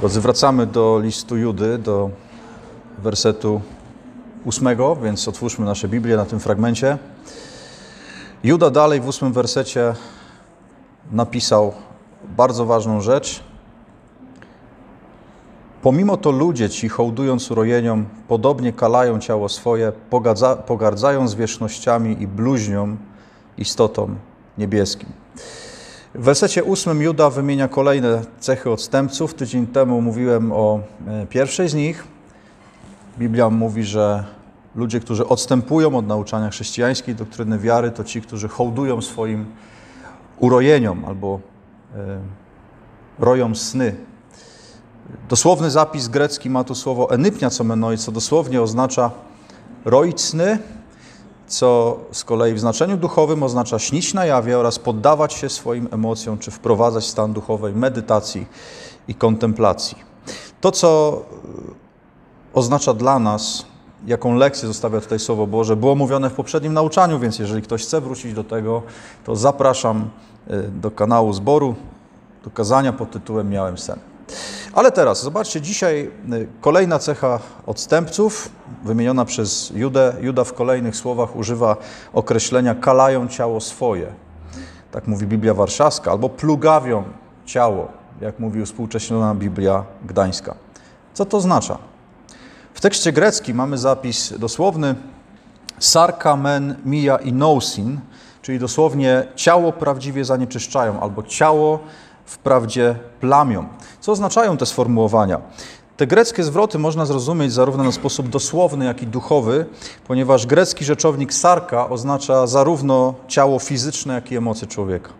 Drodzy, wracamy do listu Judy, do wersetu ósmego, więc otwórzmy nasze Biblię na tym fragmencie. Juda dalej w ósmym wersecie napisał bardzo ważną rzecz. Pomimo to ludzie ci, hołdując urojeniom, podobnie kalają ciało swoje, pogardzają zwierzchnościami i bluźnią istotą niebieskim. W wersecie ósmym Juda wymienia kolejne cechy odstępców. Tydzień temu mówiłem o e, pierwszej z nich. Biblia mówi, że ludzie, którzy odstępują od nauczania chrześcijańskiej doktryny wiary, to ci, którzy hołdują swoim urojeniom albo e, roją sny. Dosłowny zapis grecki ma tu słowo enypniacomenoi, co dosłownie oznacza roić sny, co z kolei w znaczeniu duchowym oznacza śnić na jawie oraz poddawać się swoim emocjom, czy wprowadzać stan duchowej medytacji i kontemplacji. To, co oznacza dla nas, jaką lekcję zostawia tutaj Słowo Boże, było mówione w poprzednim nauczaniu, więc jeżeli ktoś chce wrócić do tego, to zapraszam y, do kanału zboru, do kazania pod tytułem Miałem sen. Ale teraz, zobaczcie, dzisiaj y, kolejna cecha odstępców, wymieniona przez Judę. Juda w kolejnych słowach używa określenia kalają ciało swoje. Tak mówi Biblia Warszawska, albo plugawią ciało, jak mówi współcześniona Biblia Gdańska. Co to oznacza? W tekście greckim mamy zapis dosłowny sarka men mia i czyli dosłownie ciało prawdziwie zanieczyszczają, albo ciało wprawdzie plamią. Co oznaczają te sformułowania? Te greckie zwroty można zrozumieć zarówno na sposób dosłowny, jak i duchowy, ponieważ grecki rzeczownik sarka oznacza zarówno ciało fizyczne, jak i emocje człowieka.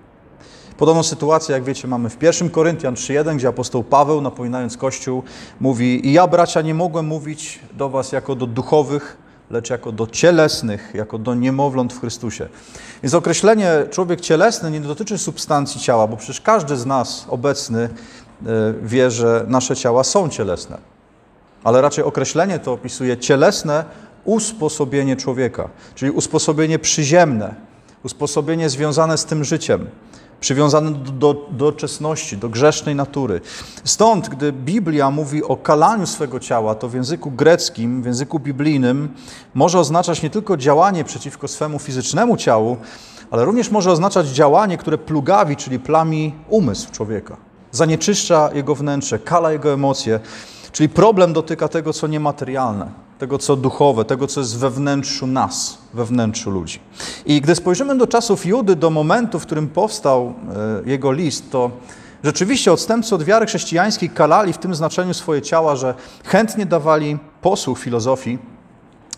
Podobną sytuację, jak wiecie, mamy w 1 Koryntian 3.1, gdzie apostoł Paweł, napominając Kościół, mówi I ja, bracia, nie mogłem mówić do was jako do duchowych, lecz jako do cielesnych, jako do niemowląt w Chrystusie. Więc określenie człowiek cielesny nie dotyczy substancji ciała, bo przecież każdy z nas obecny wie, że nasze ciała są cielesne. Ale raczej określenie to opisuje cielesne usposobienie człowieka, czyli usposobienie przyziemne, usposobienie związane z tym życiem przywiązany do, do, do czesności, do grzesznej natury. Stąd, gdy Biblia mówi o kalaniu swego ciała, to w języku greckim, w języku biblijnym może oznaczać nie tylko działanie przeciwko swemu fizycznemu ciału, ale również może oznaczać działanie, które plugawi, czyli plami umysł człowieka. Zanieczyszcza jego wnętrze, kala jego emocje, czyli problem dotyka tego, co niematerialne tego, co duchowe, tego, co jest we wnętrzu nas, we wnętrzu ludzi. I gdy spojrzymy do czasów Judy, do momentu, w którym powstał e, jego list, to rzeczywiście odstępcy od wiary chrześcijańskiej kalali w tym znaczeniu swoje ciała, że chętnie dawali posłuch filozofii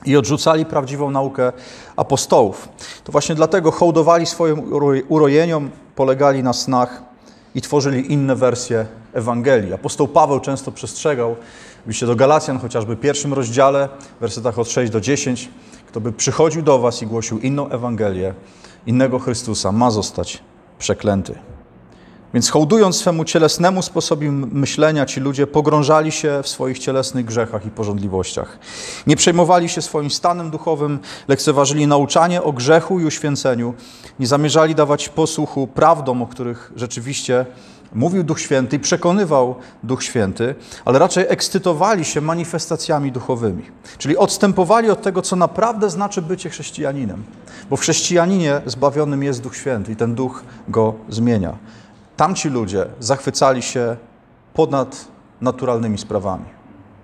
i odrzucali prawdziwą naukę apostołów. To właśnie dlatego hołdowali swoim urojeniom, polegali na snach i tworzyli inne wersje Ewangelii. Apostoł Paweł często przestrzegał, Oczywiście do Galacjan, chociażby w pierwszym rozdziale, wersetach od 6 do 10, kto by przychodził do was i głosił inną Ewangelię, innego Chrystusa, ma zostać przeklęty. Więc hołdując swemu cielesnemu sposobowi myślenia, ci ludzie pogrążali się w swoich cielesnych grzechach i porządliwościach. Nie przejmowali się swoim stanem duchowym, lekceważyli nauczanie o grzechu i uświęceniu, nie zamierzali dawać posłuchu prawdom, o których rzeczywiście mówił Duch Święty i przekonywał Duch Święty, ale raczej ekscytowali się manifestacjami duchowymi. Czyli odstępowali od tego, co naprawdę znaczy bycie chrześcijaninem. Bo w chrześcijaninie zbawionym jest Duch Święty i ten Duch go zmienia. Tamci ludzie zachwycali się ponad naturalnymi sprawami,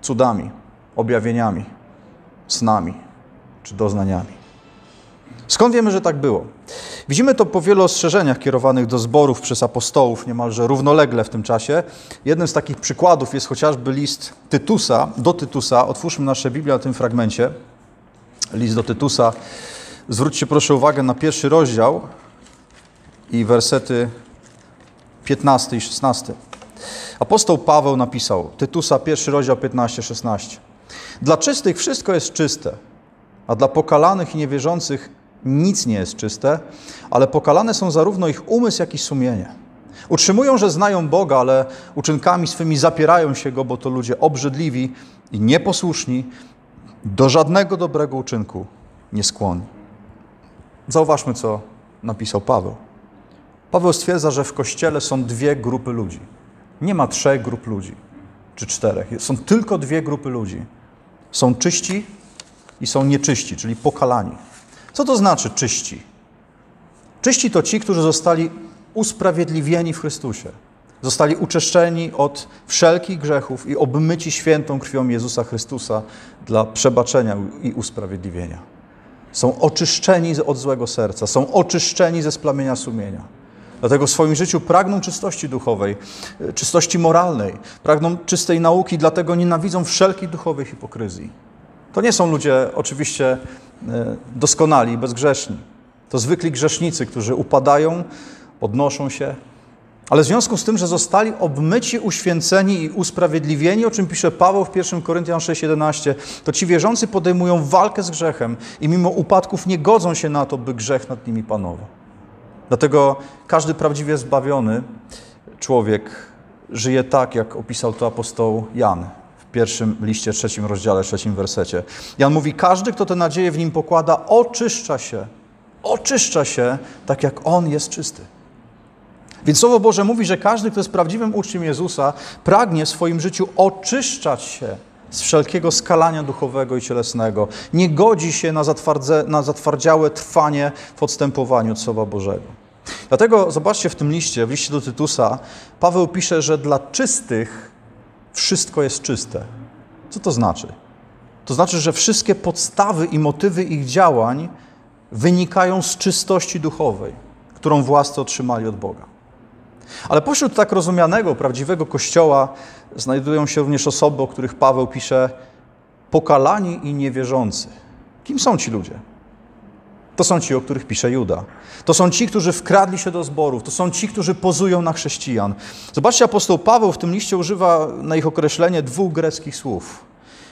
cudami, objawieniami, snami czy doznaniami. Skąd wiemy, że tak było? Widzimy to po wielu ostrzeżeniach kierowanych do zborów przez apostołów niemalże równolegle w tym czasie. Jednym z takich przykładów jest chociażby list Tytusa, do Tytusa. Otwórzmy nasze Biblię na tym fragmencie. List do Tytusa. Zwróćcie proszę uwagę na pierwszy rozdział i wersety 15 i 16. Apostoł Paweł napisał, Tytusa, pierwszy rozdział 15-16. Dla czystych wszystko jest czyste, a dla pokalanych i niewierzących nic nie jest czyste, ale pokalane są zarówno ich umysł, jak i sumienie. Utrzymują, że znają Boga, ale uczynkami swymi zapierają się Go, bo to ludzie obrzydliwi i nieposłuszni, do żadnego dobrego uczynku nie skłonni. Zauważmy, co napisał Paweł. Paweł stwierdza, że w Kościele są dwie grupy ludzi. Nie ma trzech grup ludzi. czy czterech. Są tylko dwie grupy ludzi. Są czyści i są nieczyści, czyli pokalani. Co to znaczy czyści? Czyści to ci, którzy zostali usprawiedliwieni w Chrystusie. Zostali uczeszczeni od wszelkich grzechów i obmyci świętą krwią Jezusa Chrystusa dla przebaczenia i usprawiedliwienia. Są oczyszczeni od złego serca, są oczyszczeni ze splamienia sumienia. Dlatego w swoim życiu pragną czystości duchowej, czystości moralnej, pragną czystej nauki, dlatego nienawidzą wszelkiej duchowej hipokryzji. To nie są ludzie oczywiście e, doskonali, bezgrzeszni. To zwykli grzesznicy, którzy upadają, podnoszą się, ale w związku z tym, że zostali obmyci, uświęceni i usprawiedliwieni, o czym pisze Paweł w 1 Koryntian 6,11, to ci wierzący podejmują walkę z grzechem i mimo upadków nie godzą się na to, by grzech nad nimi panował. Dlatego każdy prawdziwie zbawiony człowiek żyje tak, jak opisał to apostoł Jan w pierwszym liście, trzecim rozdziale, trzecim wersecie. Jan mówi, każdy, kto tę nadzieję w nim pokłada, oczyszcza się. Oczyszcza się tak, jak on jest czysty. Więc Słowo Boże mówi, że każdy, kto jest prawdziwym uczniem Jezusa, pragnie w swoim życiu oczyszczać się z wszelkiego skalania duchowego i cielesnego. Nie godzi się na, na zatwardziałe trwanie w odstępowaniu od Słowa Bożego. Dlatego zobaczcie w tym liście, w liście do Tytusa, Paweł pisze, że dla czystych wszystko jest czyste. Co to znaczy? To znaczy, że wszystkie podstawy i motywy ich działań wynikają z czystości duchowej, którą włascy otrzymali od Boga. Ale pośród tak rozumianego, prawdziwego Kościoła znajdują się również osoby, o których Paweł pisze pokalani i niewierzący. Kim są ci ludzie? To są ci, o których pisze Juda. To są ci, którzy wkradli się do zborów. To są ci, którzy pozują na chrześcijan. Zobaczcie, apostoł Paweł w tym liście używa na ich określenie dwóch greckich słów.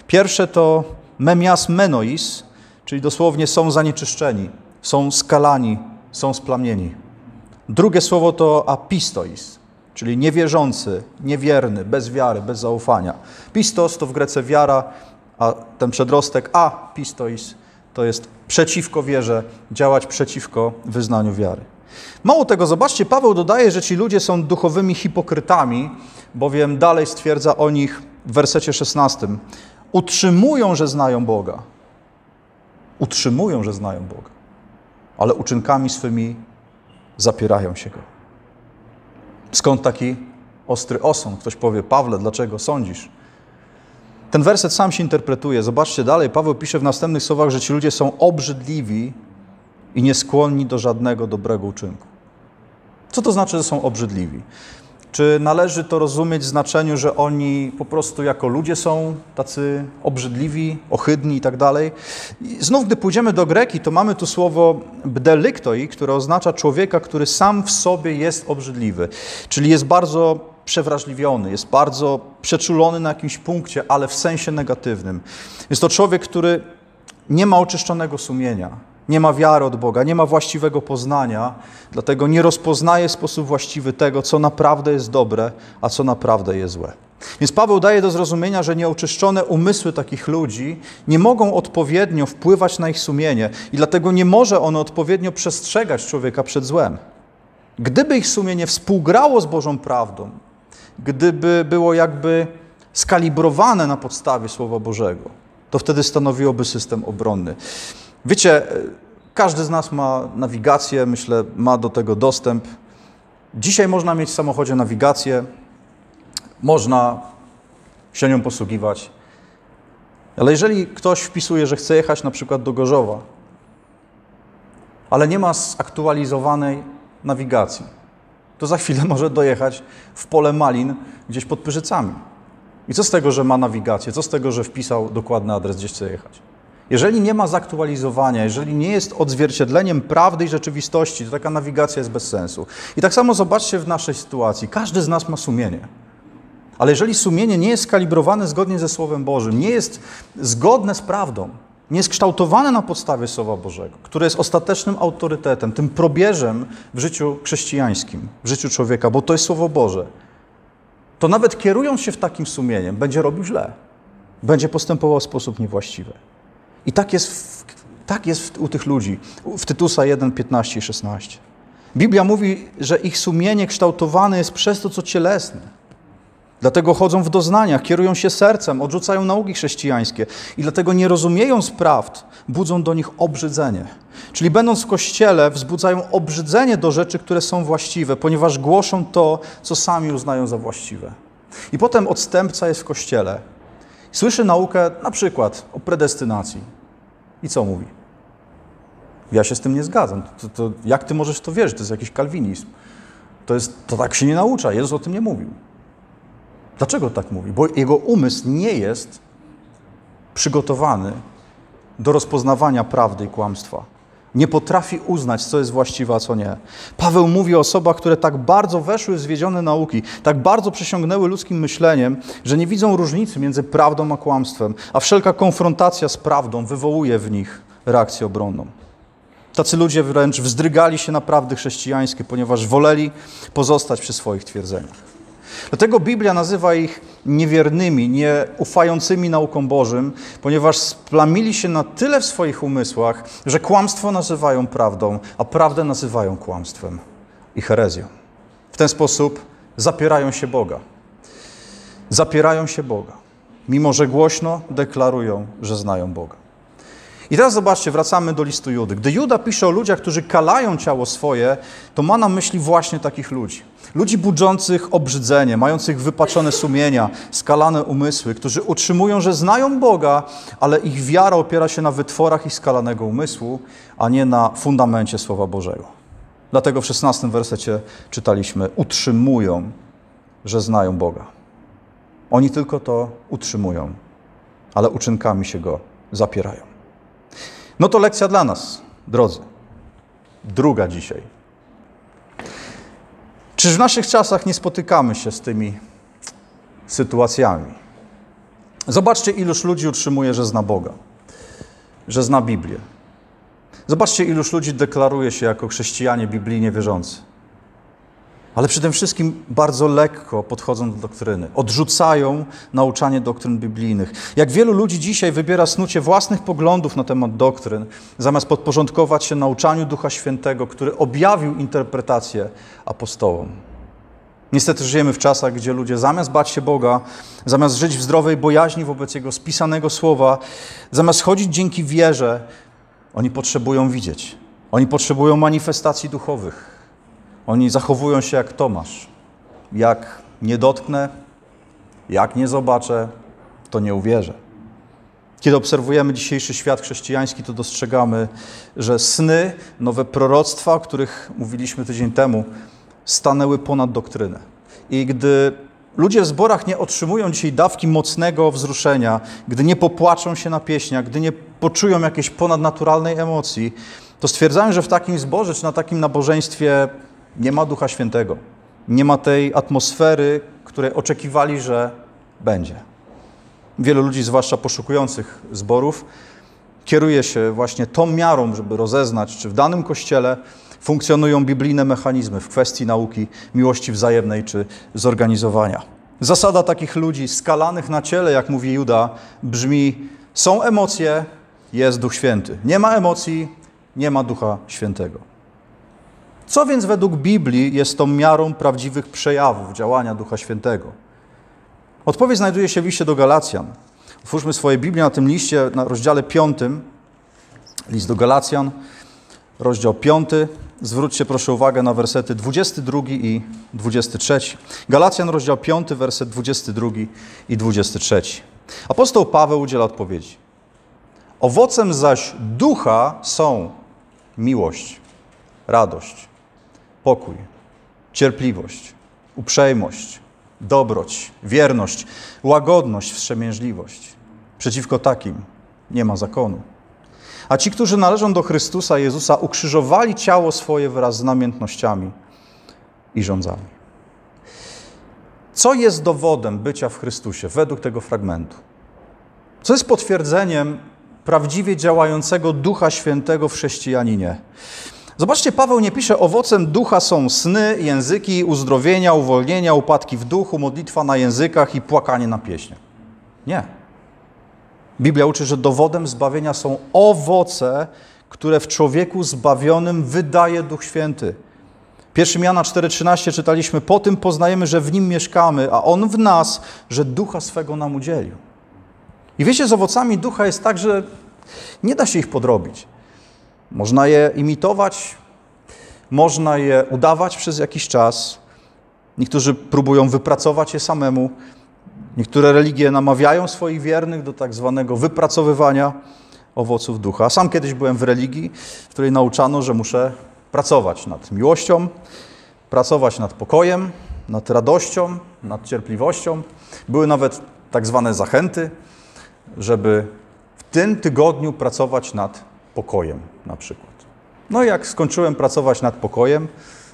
Pierwsze to memias menois, czyli dosłownie są zanieczyszczeni, są skalani, są splamieni. Drugie słowo to apistois, czyli niewierzący, niewierny, bez wiary, bez zaufania. Pistos to w Grece wiara, a ten przedrostek a pistois to jest przeciwko wierze, działać przeciwko wyznaniu wiary. Mało tego, zobaczcie, Paweł dodaje, że ci ludzie są duchowymi hipokrytami, bowiem dalej stwierdza o nich w wersecie 16. Utrzymują, że znają Boga. Utrzymują, że znają Boga, ale uczynkami swymi zapierają się go. Skąd taki ostry osąd? Ktoś powie, Pawle, dlaczego sądzisz? Ten werset sam się interpretuje. Zobaczcie dalej, Paweł pisze w następnych słowach, że ci ludzie są obrzydliwi i nieskłonni do żadnego dobrego uczynku. Co to znaczy, że są obrzydliwi? Czy należy to rozumieć w znaczeniu, że oni po prostu jako ludzie są tacy obrzydliwi, ohydni i tak? Znów, gdy pójdziemy do Greki, to mamy tu słowo bdeliktoi, które oznacza człowieka, który sam w sobie jest obrzydliwy, czyli jest bardzo przewrażliwiony, jest bardzo przeczulony na jakimś punkcie, ale w sensie negatywnym. Jest to człowiek, który nie ma oczyszczonego sumienia, nie ma wiary od Boga, nie ma właściwego poznania, dlatego nie rozpoznaje w sposób właściwy tego, co naprawdę jest dobre, a co naprawdę jest złe. Więc Paweł daje do zrozumienia, że nieoczyszczone umysły takich ludzi nie mogą odpowiednio wpływać na ich sumienie i dlatego nie może ono odpowiednio przestrzegać człowieka przed złem. Gdyby ich sumienie współgrało z Bożą prawdą, gdyby było jakby skalibrowane na podstawie Słowa Bożego, to wtedy stanowiłoby system obronny. Wiecie, każdy z nas ma nawigację, myślę, ma do tego dostęp. Dzisiaj można mieć w samochodzie nawigację, można się nią posługiwać. Ale jeżeli ktoś wpisuje, że chce jechać na przykład do Gorzowa, ale nie ma zaktualizowanej nawigacji, to za chwilę może dojechać w pole malin gdzieś pod Pyrzycami. I co z tego, że ma nawigację? Co z tego, że wpisał dokładny adres, gdzieś chce jechać? Jeżeli nie ma zaktualizowania, jeżeli nie jest odzwierciedleniem prawdy i rzeczywistości, to taka nawigacja jest bez sensu. I tak samo zobaczcie w naszej sytuacji. Każdy z nas ma sumienie. Ale jeżeli sumienie nie jest skalibrowane zgodnie ze Słowem Bożym, nie jest zgodne z prawdą, nie jest kształtowane na podstawie Słowa Bożego, które jest ostatecznym autorytetem, tym probierzem w życiu chrześcijańskim, w życiu człowieka, bo to jest Słowo Boże, to nawet kierując się w takim sumieniem, będzie robił źle. Będzie postępował w sposób niewłaściwy. I tak jest, w, tak jest u tych ludzi, w Tytusa 1, 15 i 16. Biblia mówi, że ich sumienie kształtowane jest przez to, co cielesne. Dlatego chodzą w doznaniach, kierują się sercem, odrzucają nauki chrześcijańskie i dlatego nie rozumiejąc prawd, budzą do nich obrzydzenie. Czyli będąc w kościele, wzbudzają obrzydzenie do rzeczy, które są właściwe, ponieważ głoszą to, co sami uznają za właściwe. I potem odstępca jest w kościele, słyszy naukę na przykład o predestynacji. I co mówi? Ja się z tym nie zgadzam. To, to, jak ty możesz w to wierzyć? To jest jakiś kalwinizm. To, jest, to tak się nie naucza. Jezus o tym nie mówił. Dlaczego tak mówi? Bo jego umysł nie jest przygotowany do rozpoznawania prawdy i kłamstwa. Nie potrafi uznać, co jest właściwe, a co nie. Paweł mówi o osobach, które tak bardzo weszły w zwiedzione nauki, tak bardzo przesiągnęły ludzkim myśleniem, że nie widzą różnicy między prawdą a kłamstwem, a wszelka konfrontacja z prawdą wywołuje w nich reakcję obronną. Tacy ludzie wręcz wzdrygali się na prawdy chrześcijańskie, ponieważ woleli pozostać przy swoich twierdzeniach. Dlatego Biblia nazywa ich niewiernymi, nieufającymi naukom Bożym, ponieważ splamili się na tyle w swoich umysłach, że kłamstwo nazywają prawdą, a prawdę nazywają kłamstwem i herezją. W ten sposób zapierają się Boga. Zapierają się Boga, mimo że głośno deklarują, że znają Boga. I teraz zobaczcie, wracamy do listu Judy. Gdy Juda pisze o ludziach, którzy kalają ciało swoje, to ma na myśli właśnie takich ludzi. Ludzi budzących obrzydzenie, mających wypaczone sumienia, skalane umysły, którzy utrzymują, że znają Boga, ale ich wiara opiera się na wytworach ich skalanego umysłu, a nie na fundamencie Słowa Bożego. Dlatego w 16 wersecie czytaliśmy: utrzymują, że znają Boga. Oni tylko to utrzymują, ale uczynkami się go zapierają. No to lekcja dla nas, drodzy. Druga dzisiaj. Czyż w naszych czasach nie spotykamy się z tymi sytuacjami? Zobaczcie, iluż ludzi utrzymuje, że zna Boga, że zna Biblię. Zobaczcie, iluż ludzi deklaruje się jako chrześcijanie biblijnie wierzący ale przede wszystkim bardzo lekko podchodzą do doktryny. Odrzucają nauczanie doktryn biblijnych. Jak wielu ludzi dzisiaj wybiera snucie własnych poglądów na temat doktryn, zamiast podporządkować się nauczaniu Ducha Świętego, który objawił interpretację apostołom. Niestety żyjemy w czasach, gdzie ludzie zamiast bać się Boga, zamiast żyć w zdrowej bojaźni wobec Jego spisanego słowa, zamiast chodzić dzięki wierze, oni potrzebują widzieć. Oni potrzebują manifestacji duchowych. Oni zachowują się jak Tomasz. Jak nie dotknę, jak nie zobaczę, to nie uwierzę. Kiedy obserwujemy dzisiejszy świat chrześcijański, to dostrzegamy, że sny, nowe proroctwa, o których mówiliśmy tydzień temu, stanęły ponad doktrynę. I gdy ludzie w zborach nie otrzymują dzisiaj dawki mocnego wzruszenia, gdy nie popłaczą się na pieśniach, gdy nie poczują jakiejś ponadnaturalnej emocji, to stwierdzają, że w takim zborze czy na takim nabożeństwie nie ma Ducha Świętego. Nie ma tej atmosfery, której oczekiwali, że będzie. Wielu ludzi, zwłaszcza poszukujących zborów, kieruje się właśnie tą miarą, żeby rozeznać, czy w danym kościele funkcjonują biblijne mechanizmy w kwestii nauki miłości wzajemnej czy zorganizowania. Zasada takich ludzi skalanych na ciele, jak mówi Juda, brzmi: są emocje, jest Duch Święty. Nie ma emocji, nie ma Ducha Świętego. Co więc według Biblii jest tą miarą prawdziwych przejawów działania Ducha Świętego? Odpowiedź znajduje się w liście do Galacjan. Otwórzmy swoje Biblię na tym liście, na rozdziale 5. List do Galacjan, rozdział 5. Zwróćcie proszę uwagę na wersety 22 i 23. Galacjan, rozdział 5, werset 22 i 23. Apostoł Paweł udziela odpowiedzi. Owocem zaś ducha są miłość, radość, pokój, cierpliwość, uprzejmość, dobroć, wierność, łagodność, wstrzemięźliwość. Przeciwko takim nie ma zakonu. A ci, którzy należą do Chrystusa Jezusa, ukrzyżowali ciało swoje wraz z namiętnościami i rządzami. Co jest dowodem bycia w Chrystusie według tego fragmentu? Co jest potwierdzeniem prawdziwie działającego Ducha Świętego w chrześcijaninie? Zobaczcie, Paweł nie pisze, owocem ducha są sny, języki, uzdrowienia, uwolnienia, upadki w duchu, modlitwa na językach i płakanie na pieśnie. Nie. Biblia uczy, że dowodem zbawienia są owoce, które w człowieku zbawionym wydaje Duch Święty. 1 Jana 4,13 czytaliśmy, po tym poznajemy, że w Nim mieszkamy, a On w nas, że Ducha swego nam udzielił. I wiecie, z owocami Ducha jest tak, że nie da się ich podrobić. Można je imitować, można je udawać przez jakiś czas. Niektórzy próbują wypracować je samemu. Niektóre religie namawiają swoich wiernych do tak zwanego wypracowywania owoców ducha. Sam kiedyś byłem w religii, w której nauczano, że muszę pracować nad miłością, pracować nad pokojem, nad radością, nad cierpliwością. Były nawet tak zwane zachęty, żeby w tym tygodniu pracować nad pokojem na przykład. No i jak skończyłem pracować nad pokojem,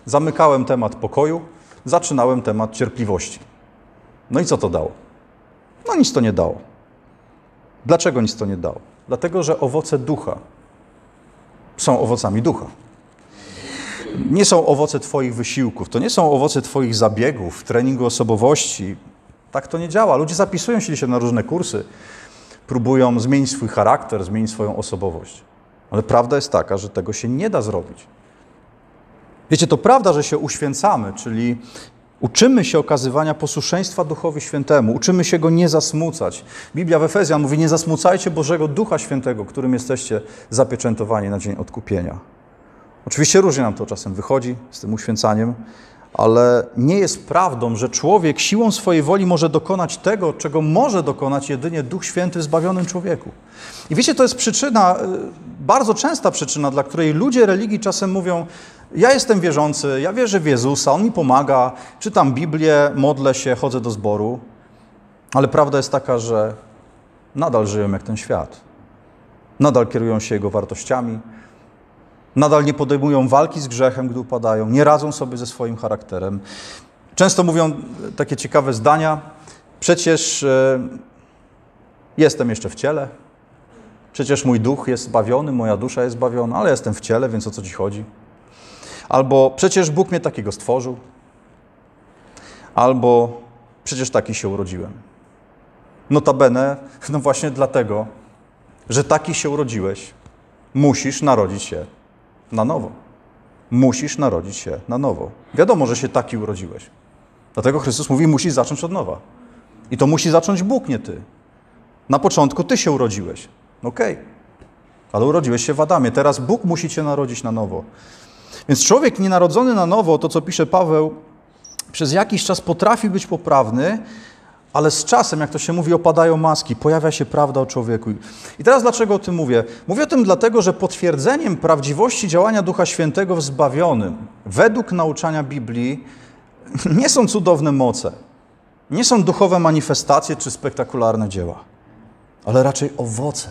zamykałem temat pokoju, zaczynałem temat cierpliwości. No i co to dało? No nic to nie dało. Dlaczego nic to nie dało? Dlatego, że owoce ducha są owocami ducha. Nie są owoce Twoich wysiłków, to nie są owoce Twoich zabiegów, treningu osobowości. Tak to nie działa. Ludzie zapisują się dzisiaj na różne kursy, próbują zmienić swój charakter, zmienić swoją osobowość. Ale prawda jest taka, że tego się nie da zrobić. Wiecie, to prawda, że się uświęcamy, czyli uczymy się okazywania posłuszeństwa Duchowi Świętemu, uczymy się Go nie zasmucać. Biblia w Efezjan mówi, nie zasmucajcie Bożego Ducha Świętego, którym jesteście zapieczętowani na dzień odkupienia. Oczywiście różnie nam to czasem wychodzi z tym uświęcaniem, ale nie jest prawdą, że człowiek siłą swojej woli może dokonać tego, czego może dokonać jedynie Duch Święty w zbawionym człowieku. I wiecie, to jest przyczyna, y, bardzo częsta przyczyna, dla której ludzie religii czasem mówią: Ja jestem wierzący, ja wierzę w Jezusa, On mi pomaga, czytam Biblię, modlę się, chodzę do zboru. Ale prawda jest taka, że nadal żyją jak ten świat. Nadal kierują się jego wartościami, Nadal nie podejmują walki z grzechem, gdy upadają, nie radzą sobie ze swoim charakterem. Często mówią takie ciekawe zdania: Przecież e, jestem jeszcze w ciele, przecież mój duch jest zbawiony, moja dusza jest zbawiona, ale jestem w ciele, więc o co ci chodzi? Albo przecież Bóg mnie takiego stworzył, albo przecież taki się urodziłem. Notabene, no właśnie dlatego, że taki się urodziłeś, musisz narodzić się na nowo. Musisz narodzić się na nowo. Wiadomo, że się taki urodziłeś. Dlatego Chrystus mówi, musisz zacząć od nowa. I to musi zacząć Bóg, nie ty. Na początku ty się urodziłeś. Okej. Okay. Ale urodziłeś się w Adamie. Teraz Bóg musi cię narodzić na nowo. Więc człowiek nienarodzony na nowo, to co pisze Paweł, przez jakiś czas potrafi być poprawny, ale z czasem, jak to się mówi, opadają maski, pojawia się prawda o człowieku. I teraz dlaczego o tym mówię? Mówię o tym dlatego, że potwierdzeniem prawdziwości działania Ducha Świętego w zbawionym, według nauczania Biblii, nie są cudowne moce, nie są duchowe manifestacje czy spektakularne dzieła, ale raczej owoce.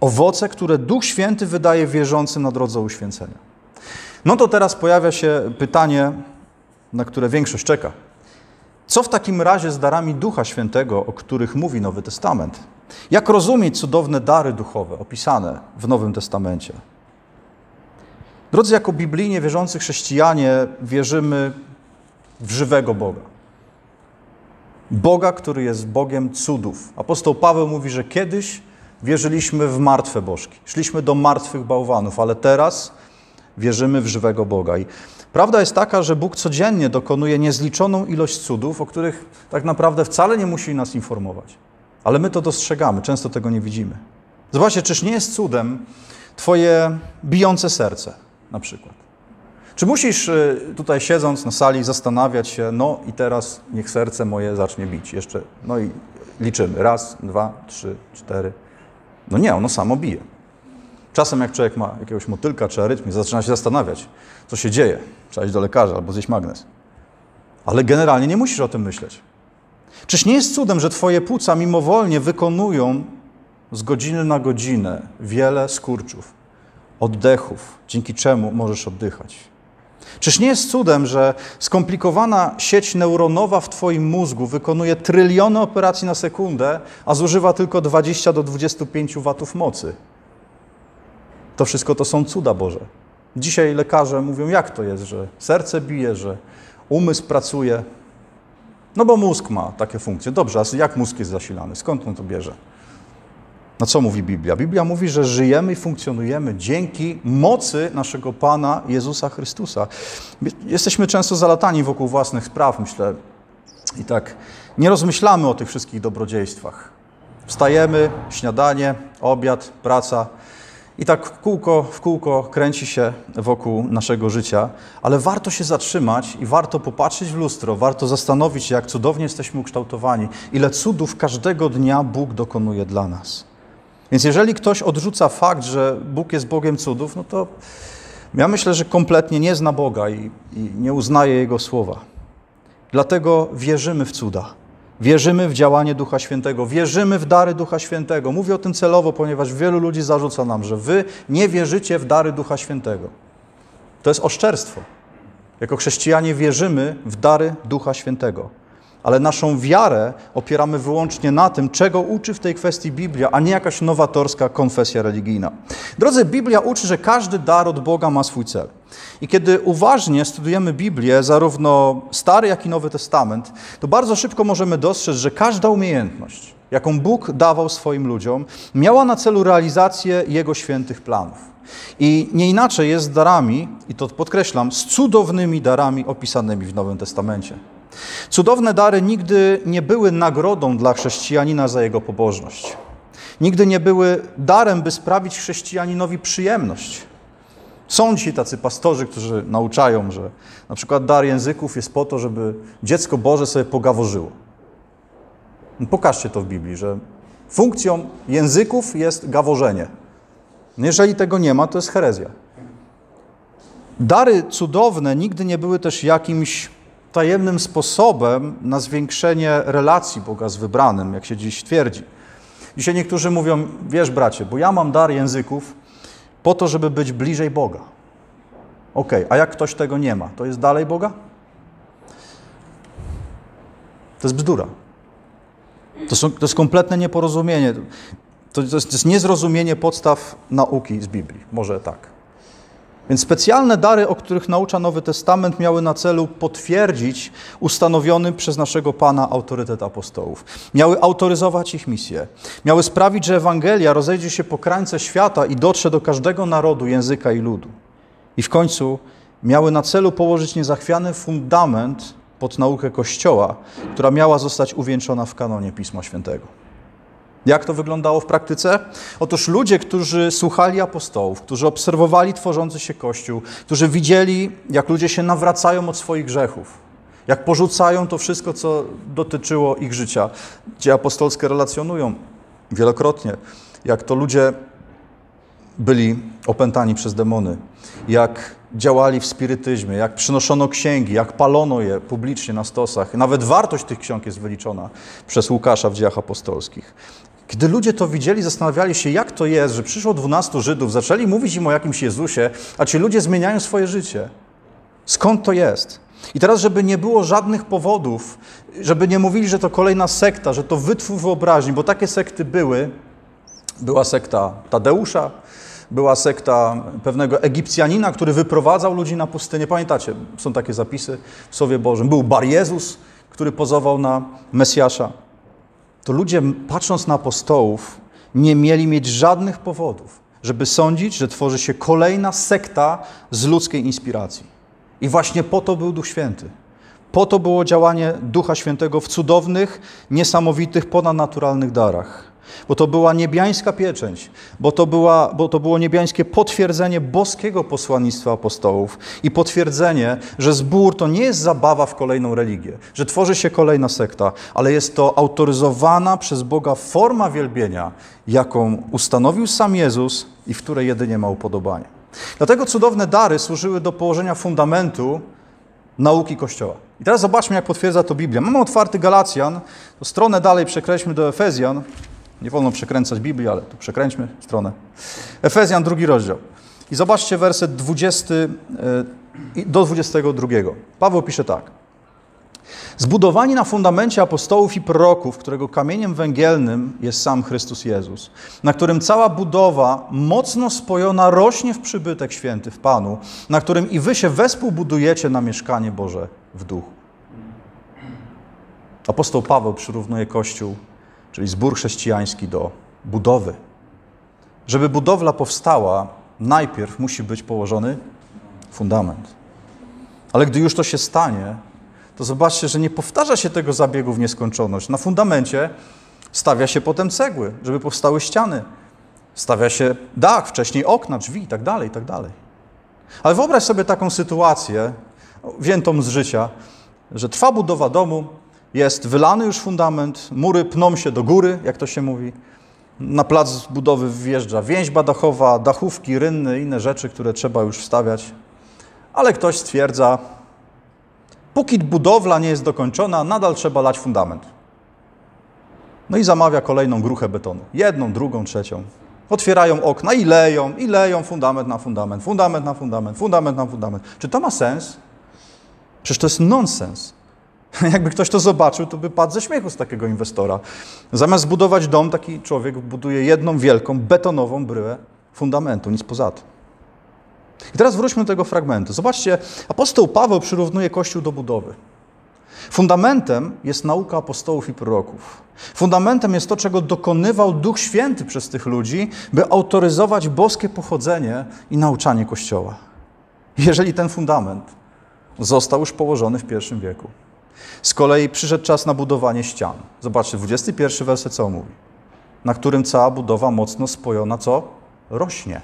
Owoce, które Duch Święty wydaje wierzącym na drodze uświęcenia. No to teraz pojawia się pytanie, na które większość czeka. Co w takim razie z darami Ducha Świętego, o których mówi Nowy Testament? Jak rozumieć cudowne dary duchowe opisane w Nowym Testamencie? Drodzy, jako biblijnie wierzący chrześcijanie wierzymy w żywego Boga. Boga, który jest Bogiem cudów. Apostoł Paweł mówi, że kiedyś wierzyliśmy w martwe bożki. Szliśmy do martwych bałwanów, ale teraz wierzymy w żywego Boga. I Prawda jest taka, że Bóg codziennie dokonuje niezliczoną ilość cudów, o których tak naprawdę wcale nie musi nas informować. Ale my to dostrzegamy, często tego nie widzimy. Zobaczcie, czyż nie jest cudem Twoje bijące serce na przykład? Czy musisz y, tutaj siedząc na sali zastanawiać się, no i teraz niech serce moje zacznie bić jeszcze, no i liczymy, raz, dwa, trzy, cztery. No nie, ono samo bije. Czasem jak człowiek ma jakiegoś motylka czy arytmię, zaczyna się zastanawiać, co się dzieje. Trzeba iść do lekarza albo zjeść magnes. Ale generalnie nie musisz o tym myśleć. Czyż nie jest cudem, że Twoje płuca mimowolnie wykonują z godziny na godzinę wiele skurczów, oddechów, dzięki czemu możesz oddychać? Czyż nie jest cudem, że skomplikowana sieć neuronowa w Twoim mózgu wykonuje tryliony operacji na sekundę, a zużywa tylko 20 do 25 watów mocy? To wszystko to są cuda Boże. Dzisiaj lekarze mówią, jak to jest, że serce bije, że umysł pracuje. No bo mózg ma takie funkcje. Dobrze, a jak mózg jest zasilany? Skąd on to bierze? No co mówi Biblia? Biblia mówi, że żyjemy i funkcjonujemy dzięki mocy naszego Pana Jezusa Chrystusa. Jesteśmy często zalatani wokół własnych spraw, myślę, i tak nie rozmyślamy o tych wszystkich dobrodziejstwach. Wstajemy, śniadanie, obiad, praca i tak w kółko, w kółko kręci się wokół naszego życia, ale warto się zatrzymać i warto popatrzeć w lustro, warto zastanowić się, jak cudownie jesteśmy ukształtowani, ile cudów każdego dnia Bóg dokonuje dla nas. Więc jeżeli ktoś odrzuca fakt, że Bóg jest Bogiem cudów, no to ja myślę, że kompletnie nie zna Boga i, i nie uznaje Jego słowa. Dlatego wierzymy w cuda. Wierzymy w działanie Ducha Świętego, wierzymy w dary Ducha Świętego. Mówię o tym celowo, ponieważ wielu ludzi zarzuca nam, że wy nie wierzycie w dary Ducha Świętego. To jest oszczerstwo. Jako chrześcijanie wierzymy w dary Ducha Świętego, ale naszą wiarę opieramy wyłącznie na tym, czego uczy w tej kwestii Biblia, a nie jakaś nowatorska konfesja religijna. Drodzy, Biblia uczy, że każdy dar od Boga ma swój cel. I kiedy uważnie studujemy Biblię, zarówno Stary, jak i Nowy Testament, to bardzo szybko możemy dostrzec, że każda umiejętność, jaką Bóg dawał swoim ludziom, miała na celu realizację Jego świętych planów. I nie inaczej jest z darami, i to podkreślam, z cudownymi darami opisanymi w Nowym Testamencie. Cudowne dary nigdy nie były nagrodą dla chrześcijanina za jego pobożność. Nigdy nie były darem, by sprawić chrześcijaninowi przyjemność. Są dzisiaj tacy pastorzy, którzy nauczają, że na przykład dar języków jest po to, żeby dziecko Boże sobie pogaworzyło. No pokażcie to w Biblii, że funkcją języków jest gaworzenie. No jeżeli tego nie ma, to jest herezja. Dary cudowne nigdy nie były też jakimś tajemnym sposobem na zwiększenie relacji Boga z wybranym, jak się dziś twierdzi. Dzisiaj niektórzy mówią, wiesz bracie, bo ja mam dar języków, po to, żeby być bliżej Boga. Ok, a jak ktoś tego nie ma, to jest dalej Boga? To jest bzdura. To, są, to jest kompletne nieporozumienie. To, to, jest, to jest niezrozumienie podstaw nauki z Biblii. Może tak. Więc specjalne dary, o których naucza Nowy Testament, miały na celu potwierdzić ustanowiony przez naszego Pana autorytet apostołów. Miały autoryzować ich misję. Miały sprawić, że Ewangelia rozejdzie się po krańce świata i dotrze do każdego narodu, języka i ludu. I w końcu miały na celu położyć niezachwiany fundament pod naukę Kościoła, która miała zostać uwieńczona w kanonie Pisma Świętego. Jak to wyglądało w praktyce? Otóż ludzie, którzy słuchali apostołów, którzy obserwowali tworzący się Kościół, którzy widzieli, jak ludzie się nawracają od swoich grzechów, jak porzucają to wszystko, co dotyczyło ich życia. Dzieje apostolskie relacjonują wielokrotnie, jak to ludzie byli opętani przez demony, jak działali w spirytyzmie, jak przynoszono księgi, jak palono je publicznie na stosach. Nawet wartość tych ksiąg jest wyliczona przez Łukasza w dziejach apostolskich. Gdy ludzie to widzieli, zastanawiali się, jak to jest, że przyszło dwunastu Żydów, zaczęli mówić im o jakimś Jezusie, a ci ludzie zmieniają swoje życie. Skąd to jest? I teraz, żeby nie było żadnych powodów, żeby nie mówili, że to kolejna sekta, że to wytwór wyobraźni, bo takie sekty były. Była sekta Tadeusza, była sekta pewnego Egipcjanina, który wyprowadzał ludzi na pustynię. Pamiętacie, są takie zapisy w Słowie Bożym. Był Bar Jezus, który pozował na Mesjasza to ludzie, patrząc na apostołów, nie mieli mieć żadnych powodów, żeby sądzić, że tworzy się kolejna sekta z ludzkiej inspiracji. I właśnie po to był Duch Święty. Po to było działanie Ducha Świętego w cudownych, niesamowitych, ponadnaturalnych darach bo to była niebiańska pieczęć, bo to, była, bo to było niebiańskie potwierdzenie boskiego posłannictwa apostołów i potwierdzenie, że zbór to nie jest zabawa w kolejną religię, że tworzy się kolejna sekta, ale jest to autoryzowana przez Boga forma wielbienia, jaką ustanowił sam Jezus i w której jedynie ma upodobanie. Dlatego cudowne dary służyły do położenia fundamentu nauki Kościoła. I teraz zobaczmy, jak potwierdza to Biblia. Mamy otwarty Galacjan, to stronę dalej przekreślmy do Efezjan. Nie wolno przekręcać Biblii, ale tu przekręćmy stronę. Efezjan, drugi rozdział. I zobaczcie werset 20 e, do 22. Paweł pisze tak. Zbudowani na fundamencie apostołów i proroków, którego kamieniem węgielnym jest sam Chrystus Jezus, na którym cała budowa mocno spojona rośnie w przybytek święty w Panu, na którym i wy się wespół budujecie na mieszkanie Boże w duchu. Apostoł Paweł przyrównuje Kościół czyli zbór chrześcijański do budowy, Żeby budowla powstała, najpierw musi być położony fundament. Ale gdy już to się stanie, to zobaczcie, że nie powtarza się tego zabiegu w nieskończoność. Na fundamencie stawia się potem cegły, żeby powstały ściany. Stawia się dach, wcześniej okna, drzwi itd., tak itd. Tak Ale wyobraź sobie taką sytuację, wziętą z życia, że trwa budowa domu, jest wylany już fundament, mury pną się do góry, jak to się mówi. Na plac budowy wjeżdża więźba dachowa, dachówki, rynny, inne rzeczy, które trzeba już wstawiać. Ale ktoś stwierdza, póki budowla nie jest dokończona, nadal trzeba lać fundament. No i zamawia kolejną gruchę betonu. Jedną, drugą, trzecią. Otwierają okna i leją, i leją fundament na fundament, fundament na fundament, fundament na fundament. Czy to ma sens? Przecież to jest nonsens. Jakby ktoś to zobaczył, to by padł ze śmiechu z takiego inwestora. Zamiast zbudować dom, taki człowiek buduje jedną wielką, betonową bryłę fundamentu, nic poza tym. I teraz wróćmy do tego fragmentu. Zobaczcie, apostoł Paweł przyrównuje Kościół do budowy. Fundamentem jest nauka apostołów i proroków. Fundamentem jest to, czego dokonywał Duch Święty przez tych ludzi, by autoryzować boskie pochodzenie i nauczanie Kościoła. Jeżeli ten fundament został już położony w pierwszym wieku. Z kolei przyszedł czas na budowanie ścian. Zobaczcie, 21 werset co mówi? Na którym cała budowa mocno spojona, co? Rośnie.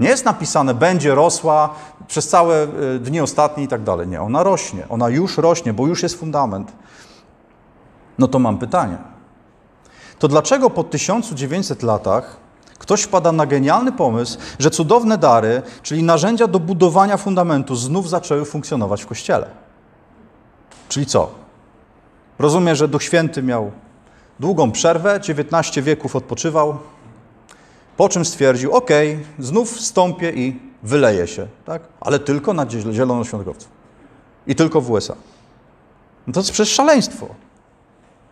Nie jest napisane, będzie rosła przez całe y, dni ostatnie i tak dalej. Nie, ona rośnie. Ona już rośnie, bo już jest fundament. No to mam pytanie. To dlaczego po 1900 latach ktoś wpada na genialny pomysł, że cudowne dary, czyli narzędzia do budowania fundamentu, znów zaczęły funkcjonować w Kościele? Czyli co? Rozumiem, że Duch Święty miał długą przerwę, 19 wieków odpoczywał, po czym stwierdził, ok, znów wstąpię i wyleję się, tak? ale tylko na zielonoświątkowców. I tylko w USA. No to jest przecież szaleństwo.